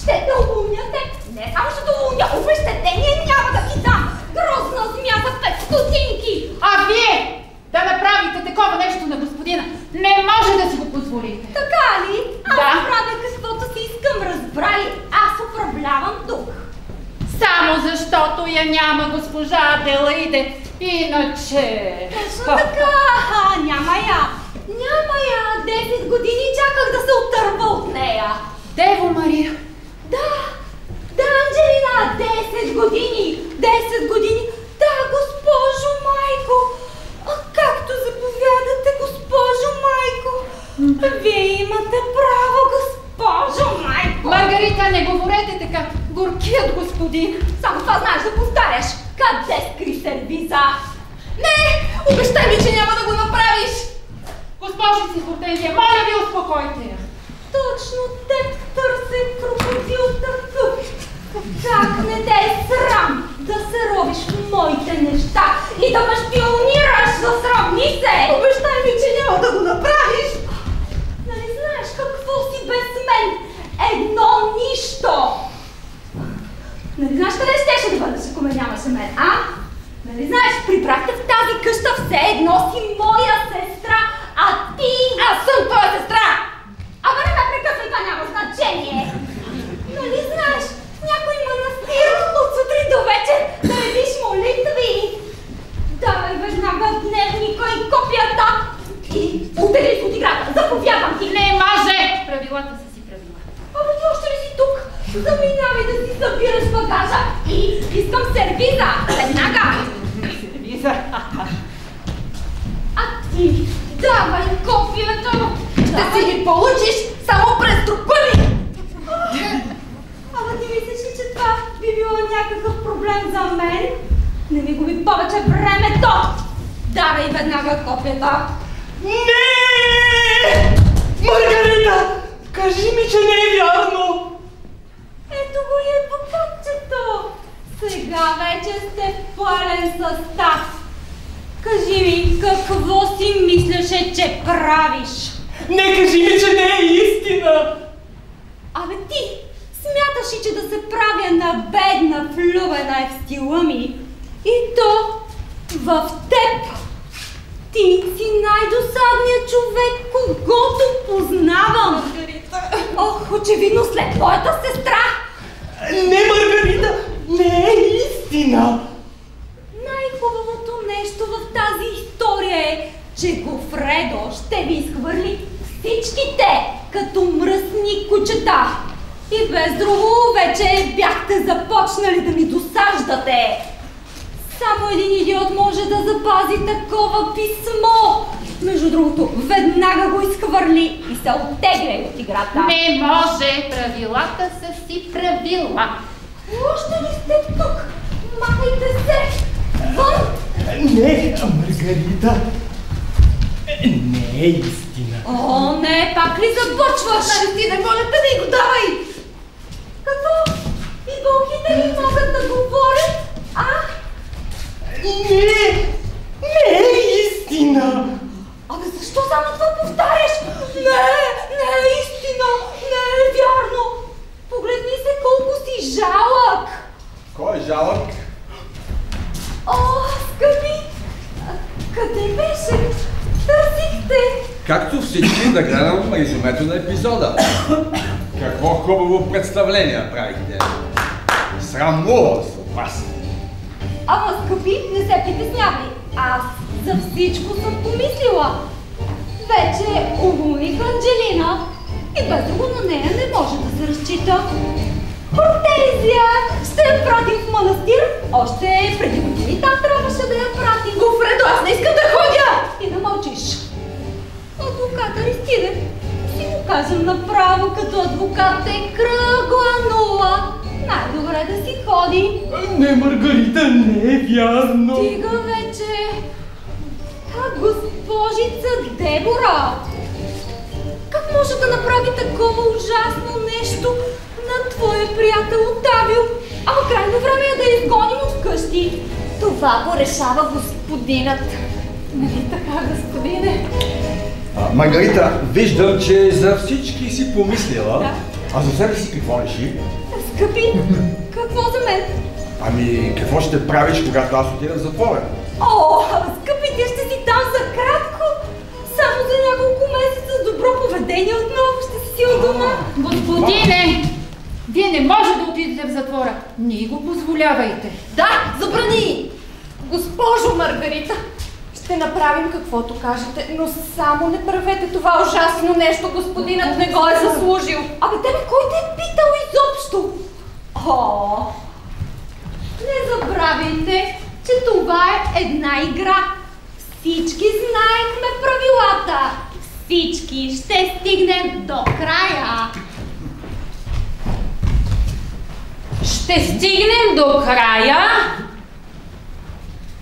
ще те уволня теб! Не само ще те уволня, обещетение няма да ти дам! Грозна змия за пет стотинки! А вие да направите такова нещо на господина, не може да си го позволите! Така ли? Аз Да. правя каквото си искам, разбрали? Аз управлявам тук! Само защото я няма госпожа Аделаиде, иначе... Точно така! Няма я! Няма я! 10 години чаках да се отърва от нея! Дево Мария, Давай веднага копията! Не! Маргарита! Кажи ми, че не е вярно! Ето го и адвокатчето! Сега вече сте в пълен състав! Кажи ми, какво си мислеше, че правиш? Не кажи ми, че не е истина! Абе ти, смяташ ли, че да се правя на бедна, влюбена е в стила ми? И то в теб! Ти си най-досадният човек, когото познавам! Маргарита! Ох, очевидно след твоята сестра! Не, Маргарита! Не е истина! Най-хубавото нещо в тази история е, че Гофредо ще ви изхвърли всичките, като мръсни кучета. И без друго вече бяхте започнали да ми досаждате. Само един идиот може да запази такова писмо. Между другото, веднага го изхвърли и се оттегля от играта. Не може! Правилата са си правила. Още ли сте тук? Махайте се! Вън! Не, Маргарита! Не е истина. О, не, пак ли забърчваш? Нали ти не моля те, не го давай! Какво? И болхите ли могат да говорят? А? Не! Не е истина! Абе, защо само това повтаряш? Не, не е истина, не е вярно. Погледни се колко си жалък. Кой е жалък? О, скъпи, къде беше? Търсихте. Както всички да гледам резюмето на епизода. Какво хубаво представление направихте. Срамува се от вас. Ама, скъпи, не се притеснявай. Аз за всичко съм помислила. Вече уволних Анджелина и без друго на нея не може да се разчита. Хортезия! Ще я пратим в манастир. Още преди години Не, Маргарита, не е вярно! Стига вече! Та госпожица Дебора! Как може да направи такова ужасно нещо на твоя приятел Отавил? Ама крайно време е да я изгоним от къщи. Това го решава господинът. Нали така, господине? А, Маргарита, виждам, че за всички си помислила. Да. А за себе си какво реши? Скъпи? Ами, какво ще правиш, когато аз отида в затвора? О, скъпи, ти ще си там за кратко. Само за няколко месеца с добро поведение отново ще си си у дома. Господине! Вие не може да отидете в затвора. Не го позволявайте. Да, забрани! Госпожо Маргарита, ще направим каквото кажете, но само не правете това ужасно нещо, господинът не го е заслужил. Абе, тебе кой те е питал изобщо? О, не забравяйте, че това е една игра. Всички знаехме правилата. Всички ще стигнем до края. Ще стигнем до края.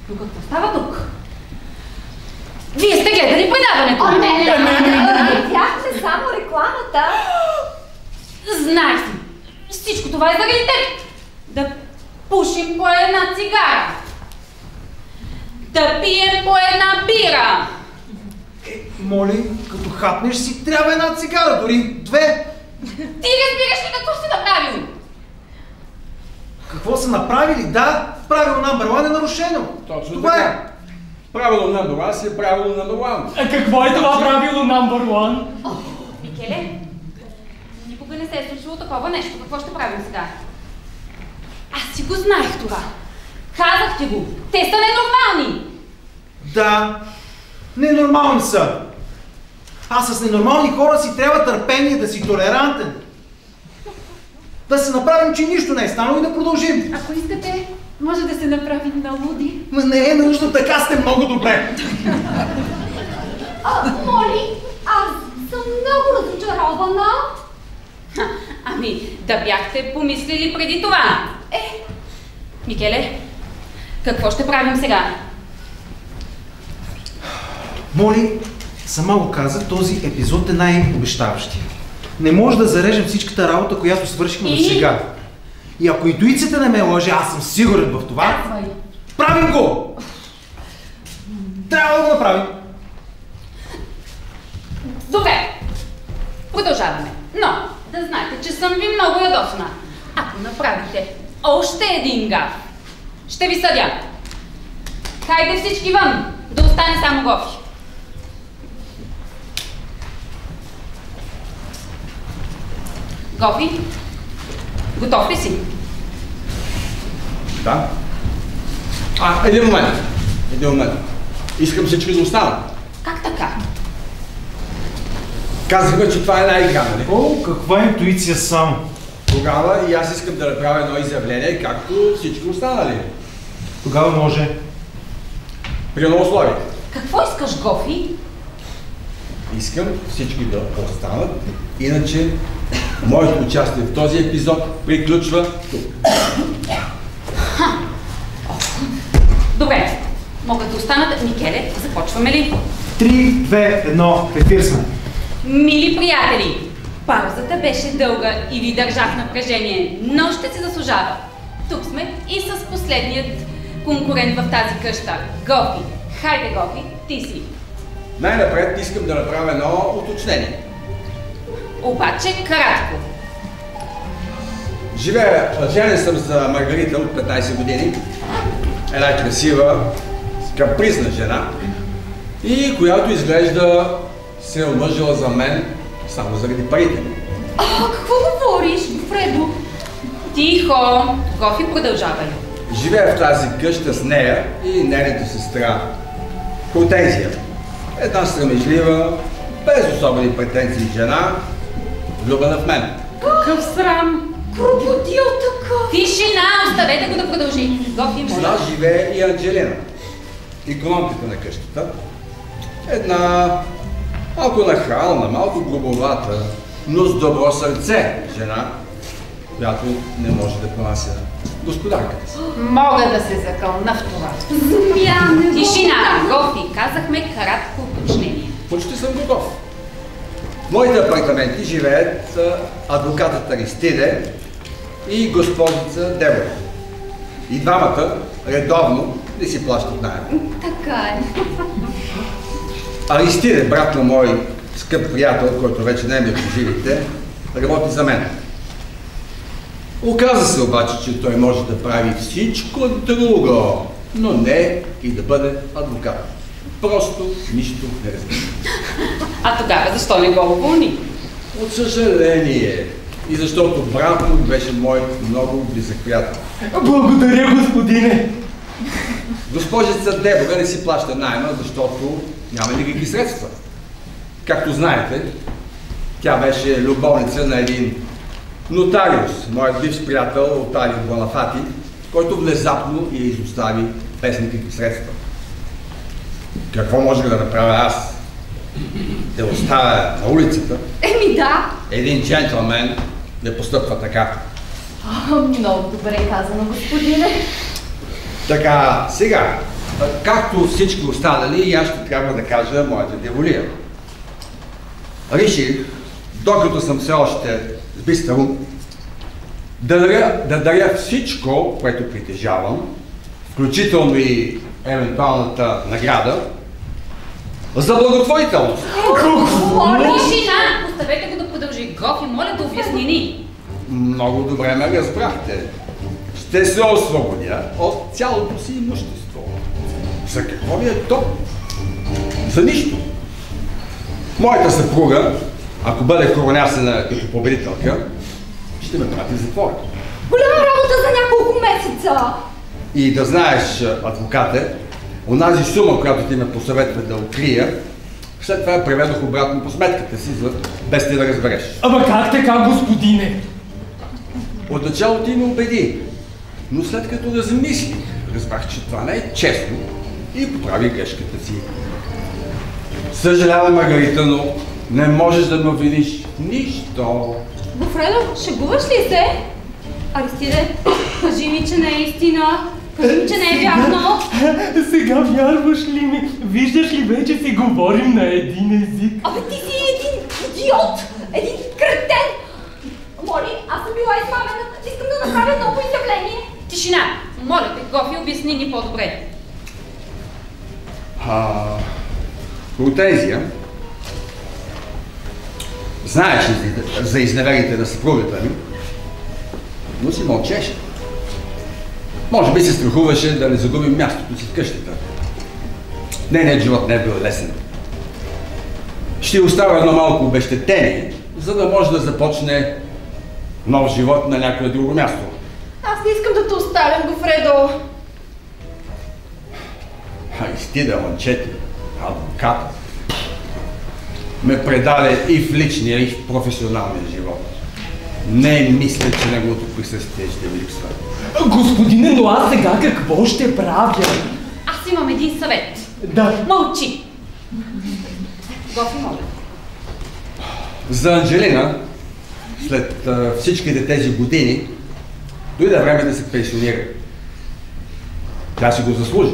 Но какво става тук? Вие сте гледали предаването? О, не, не, не, видяхме само рекламата. Знаех си. Всичко това е заради теб. Пушим по една цигара, да пием по една бира. Е, моли, като хапнеш си, трябва една цигара, дори две. Ти разбираш ли какво си направил? Какво са направили? Да, правило номер 1 е нарушено. Точно Това така. е. Правило на това си е правило на това. А какво е това правило number one? Микеле, никога не се е случило такова нещо. Какво ще правим сега? Аз си го знаех това. Казах ти го. Те са ненормални. Да, ненормални са. А с ненормални хора си трябва търпение да си толерантен. Да се направим, че нищо не е станало и да продължим. Ако искате, може да се направим на луди. Ма не е нужно, така сте много добре. А, Моли, аз съм много разочарована. Ами, да бяхте помислили преди това. Е, Микеле, какво ще правим сега? Моли, сама го каза, този епизод е най-обещаващия. Не може да зарежем всичката работа, която свършихме до И? сега. И ако интуицията не ме лъже, аз съм сигурен в това, Казвай. правим го! Трябва да го направим. Добре, продължаваме. Но, да знаете, че съм ви много ядосна. Ако направите още един гаф, ще ви съдя. Хайде всички вън, да остане само Гофи. Гофи, готов ли си? Да. А, един момент. Един момент. Искам всички да останат. Как така? Казахме, че това е една игра, нали? О, каква интуиция само. Тогава и аз искам да направя едно изявление, както всички останали. Тогава може. При едно условие. Какво искаш, Гофи? Искам всички да останат, иначе моето участие в този епизод приключва тук. Добре, могат да останат. Микеле, започваме ли? 3, 2, 1, ефир сме. Мили приятели, паузата беше дълга и ви държах напрежение, но ще се заслужава. Тук сме и с последният конкурент в тази къща. Гофи. Хайде, Гофи, ти си. Най-напред искам да направя едно уточнение. Обаче кратко. Живея, женен съм за Маргарита от 15 години. Една красива, капризна жена и която изглежда се е омъжила за мен само заради парите. А, какво говориш, Фредо? Тихо! Гофи, продължавай. Живея в тази къща с нея и нейната сестра Хортензия. Една срамежлива, без особени претенции жена, влюбена в мен. Какъв срам! Крокодил такъв. Тишина! Оставете го да продължи. Гофи, моля. нас живее и Анджелина, икономката на къщата. Една малко нахална, малко грубовата, но с добро сърце жена, която не може да понася господарката си. Мога да се закълна в това. Змяне. Тишина! Гофи, казахме кратко уточнение. Почти съм готов. В моите апартаменти живеят адвокатът Аристиде и госпожица Дебора. И двамата редовно не си плащат найем. Така е. Аристиде, брат на мой скъп приятел, който вече не е между живите, работи за мен. Оказа се обаче, че той може да прави всичко друго, но не и да бъде адвокат. Просто нищо не разбира. А тогава защо не го уволни? От съжаление. И защото брат му беше мой много близък приятел. Благодаря, господине. Госпожица Дебора не си плаща найма, защото няма никакви средства. Както знаете, тя беше любовница на един нотариус, моят бивш приятел от Али Бонафати, който внезапно я изостави без никакви средства. Какво може да направя аз? Да оставя на улицата? Еми да. Един джентлмен не постъпва така. А, много добре казано, господине. Така, сега, както всички останали, и аз ще трябва да кажа моята деволия. Реших, докато съм все още с бистър ум, да даря, да даря всичко, което притежавам, включително и евентуалната награда, за благотворителност. Тишина! Оставете го да продължи. Гофи, моля да обясни ни. Много добре ме разбрахте. Ще се освободя от цялото си имущество. За какво ви е то? За нищо. Моята съпруга, ако бъде коронясена като победителка, ще ме прати в затвора. Голяма работа за няколко месеца. И да знаеш, адвокате, онази сума, която ти ме посъветва да открия, след това я преведох обратно по сметката си, за без ти да разбереш. Ама как така, господине? Отначало ти ме убеди, но след като размислих, разбрах, че това не е честно и поправи грешката си. Съжалявам, Маргарита, но не можеш да ме обвиниш в нищо. Гофредо, шегуваш ли се? Аристиде, кажи ми, че не е истина. Кажи ми, че не е вярно. Сега вярваш ли ми? Виждаш ли вече си говорим на един език? Абе ти си един идиот! Един кретен! Моли, аз съм била измамена. Искам да направя ново изявление. Тишина! Моля те, Гофи, обясни ни по-добре. А, Хортензия, знаеш ли за- изневерите на съпругата ми, но си мълчеше. Може би се страхуваше да не загуби мястото си в къщата. Нейният живот не е бил лесен. Ще оставя едно малко обещетение, за да може да започне нов живот на някое друго място. Аз не искам да те оставям, Гофредо. Аристида Манчети, адвокат, ме предаде и в личния, и в професионалния живот. Не мисля, че неговото присъствие ще ви липсва. Господине, но аз сега какво ще правя? Аз имам един съвет. Да. Мълчи! Гофи, моля. За Анджелина, след а, всичките тези години, дойде време да се пенсионира. Тя си го заслужи.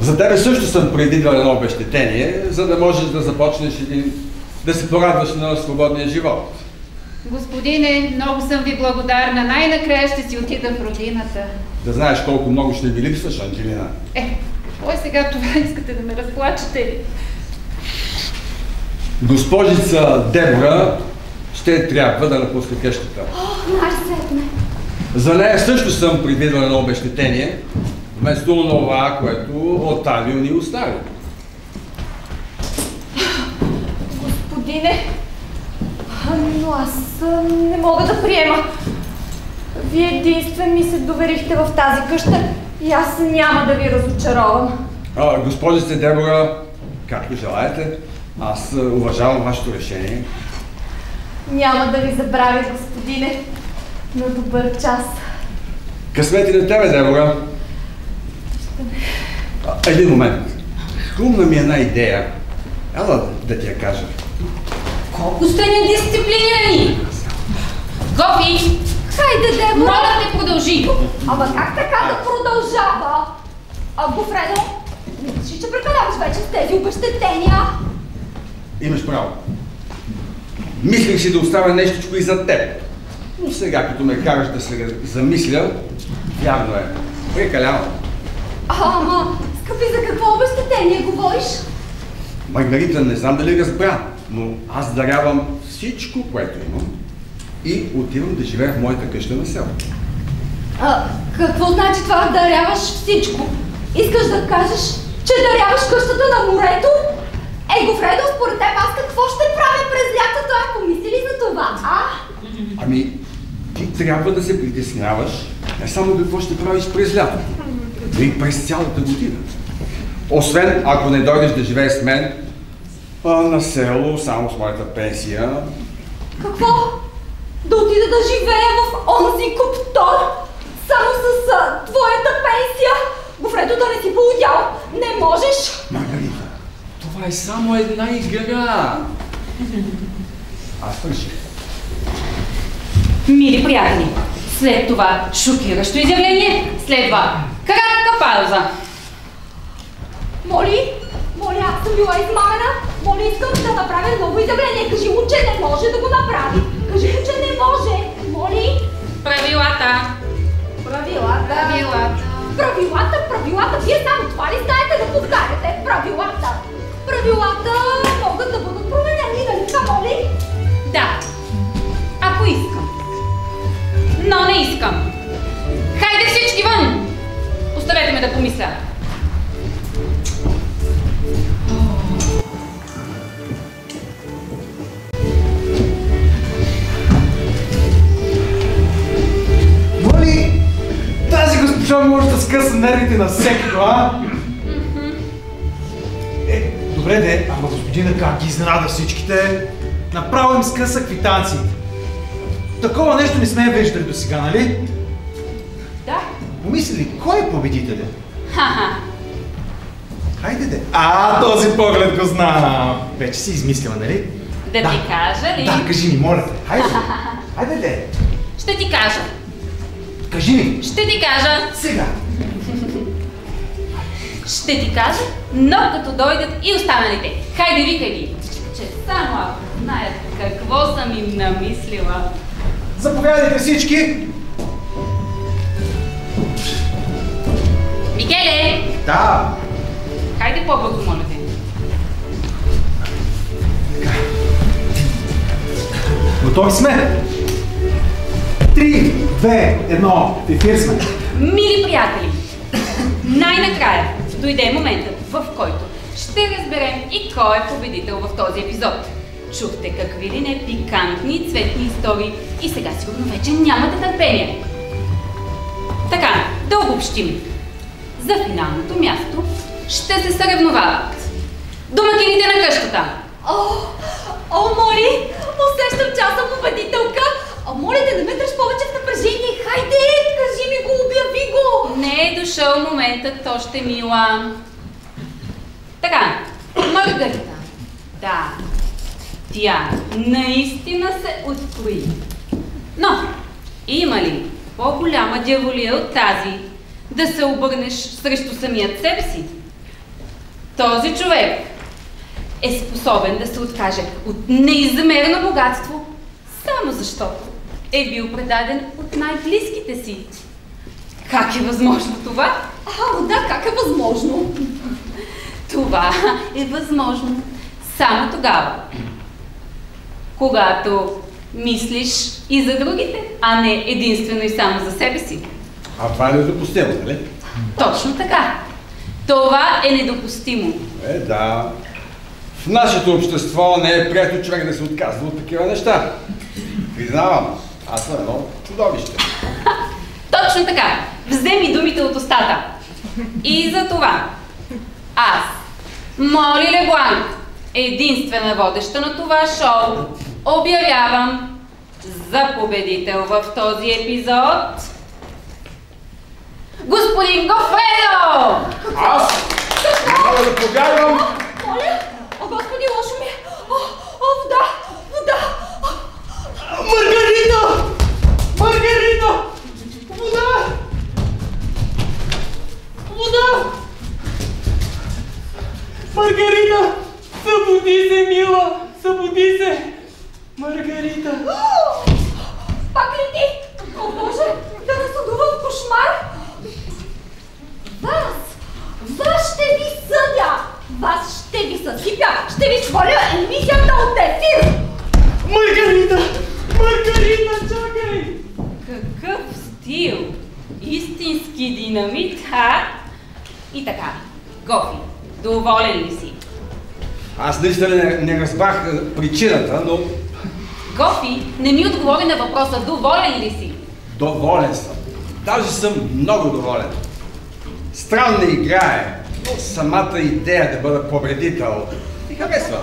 За тебе също съм предвидил едно обещетение, за да можеш да започнеш един, да се порадваш на свободния живот. Господине, много съм ви благодарна. Най-накрая ще си отида в родината. Да знаеш колко много ще ми липсваш, Анджелина. Е, кой сега това искате да ме разплачете ли? Госпожица Дебора ще трябва да напусне къщата. Най-сетне. За нея също съм предвидил едно обещетение, вместо това, което Отавио ни остави. Господине, но аз не мога да приема. Вие единствен ми се доверихте в тази къща и аз няма да ви разочаровам. А, госпожица Дебора, както желаете, аз уважавам вашето решение. Няма да ви забравя, господине, на добър час. Късмет и на тебе, Дебора. Един момент. Хрумна ми една идея. Ела да ти я кажа. Колко сте недисциплинирани! Гофи! Хайде, Дебора! Моля те, продължи! Ама как така да продължава? А, Гофредо, си, че прекаляваш вече с тези обещетения? Имаш право. Мислих си да оставя нещо и за теб. Но сега, като ме караш да се замисля, вярно е. Прекалявам. Ама, скъпи, за какво обещетение говориш? Маргарита, не знам дали разбра, но аз дарявам всичко, което имам и отивам да живея в моята къща на село. А, какво значи това даряваш всичко? Искаш да кажеш, че даряваш къщата на морето? Ей, Гофредо, според теб аз какво ще правя през лятото? А помисли ли за това, а? Ами, ти трябва да се притесняваш не само какво ще правиш през лятото, но и през цялата година. Освен ако не дойдеш да живееш с мен а, на село, само с моята пенсия, Какво? Да отида да живея в онзи куптор? Само с а, твоята пенсия? Гофредо, да не си полудял? Не можеш? Маргарита, това е само една игра. Аз свърших. Мили приятели, след това шокиращо изявление, следва кратка пауза. Моли, моли, аз съм била измамена. Моли, искам да направя ново изявление. Кажи му, че не може да го направи. Кажи му, че не може. Моли. Моли? Правилата. Правилата. Правилата. Правилата, правилата. Вие само това ли знаете да повтаряте? Правилата. Правилата могат да бъдат променени, нали така, моли? Да. Искам. Хайде всички вън! Оставете ме да помисля. Моли, тази госпожа може да скъса нервите на всеки, а? Е, добре де, ама господина как ги изненада всичките? Направо им скъса квитанциите. Такова нещо не сме виждали до сега, нали? Да. Помисли, кой е победителя? Ха-ха. Хайде де. А, този поглед го знам. Вече си измислила, нали? Да ти кажа ли? Да, кажи ми, моля те. Хайде. Хайде де. Ще ти кажа. Кажи ми. Ще ти кажа. Сега. Ще ти кажа, но като дойдат и останалите. Хайде, викай ги. Че само ако знаят какво съм им намислила. Заповядайте всички. Микеле! Да. Хайде по-бързо, моля те. Готови сме. Три, две, едно. В ефир сме. Мили приятели, най-накрая дойде моментът, в който ще разберем и кой е победител в този епизод. Чухте какви ли не пикантни и цветни истории и сега сигурно вече нямате търпение. Така, да обобщим. За финалното място ще се съревновават домакините на къщата, О, о, моли, усещам, че аз съм победителка. А моля те, не ме дръж повече в напрежение. Хайде, кажи ми го, обяви го. Не е дошъл моментът още, мила. Така, Маргарита. Да, тя наистина се открои. Но, има ли по-голяма дяволия от тази да се обърнеш срещу самият себе си? Този човек е способен да се откаже от неизмерно богатство, само защото е бил предаден от най-близките си. Как е възможно това? А, да, как е възможно? Това е възможно само тогава, когато мислиш и за другите, а не единствено и само за себе си. А това е недопустимо, нали? Точно така. Това е недопустимо. Е, да. В нашето общество не е прието човек да се отказва от такива неща. Признавам, аз съм едно чудовище. [laughs] Точно така. Вземи думите от устата. И за това аз, Моли Лебланк, единствена водеща на това шоу, обявявам за победител в този епизод господин Гофредо! Аз не мога да повярвам. Моля, о, господи, лошо ми е. О, о, вода, вода. Маргарита! Маргарита! Вода! Вода! Маргарита! Събуди се, мила! Събуди се! Маргарита! Пак ли ти? О, Боже, да не съдува в кошмар. Вас, вас ще ви съдя. Вас ще ви съсипя. Ще ви сваля емисията от ефир. Маргарита! Маргарита, чакай! Какъв стил! Истински динамит, ха? И така, Гофи, доволен ли си? Аз наистина не, не разбрах е, причината, но Гофи, не ми отговори на въпроса, доволен ли си? доволен съм. Даже съм много доволен. Странна игра е, но самата идея да бъда победител ми харесва.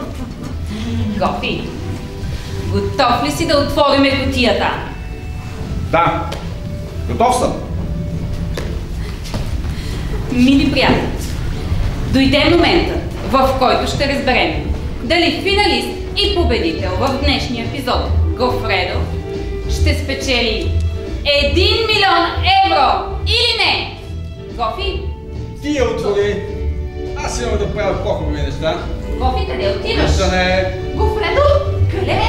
Гофи, готов ли си да отвориме кутията? Да, готов съм. Мили приятели, дойде моментът, в който ще разберем дали финалист и победител в днешния епизод Гофредо ще спечели 1 милион евро или не? Гофи, Ти я отвори. Аз имам да правя по-хубави неща. Гофи, къде отиваш? Връщане. Гофредо, къде?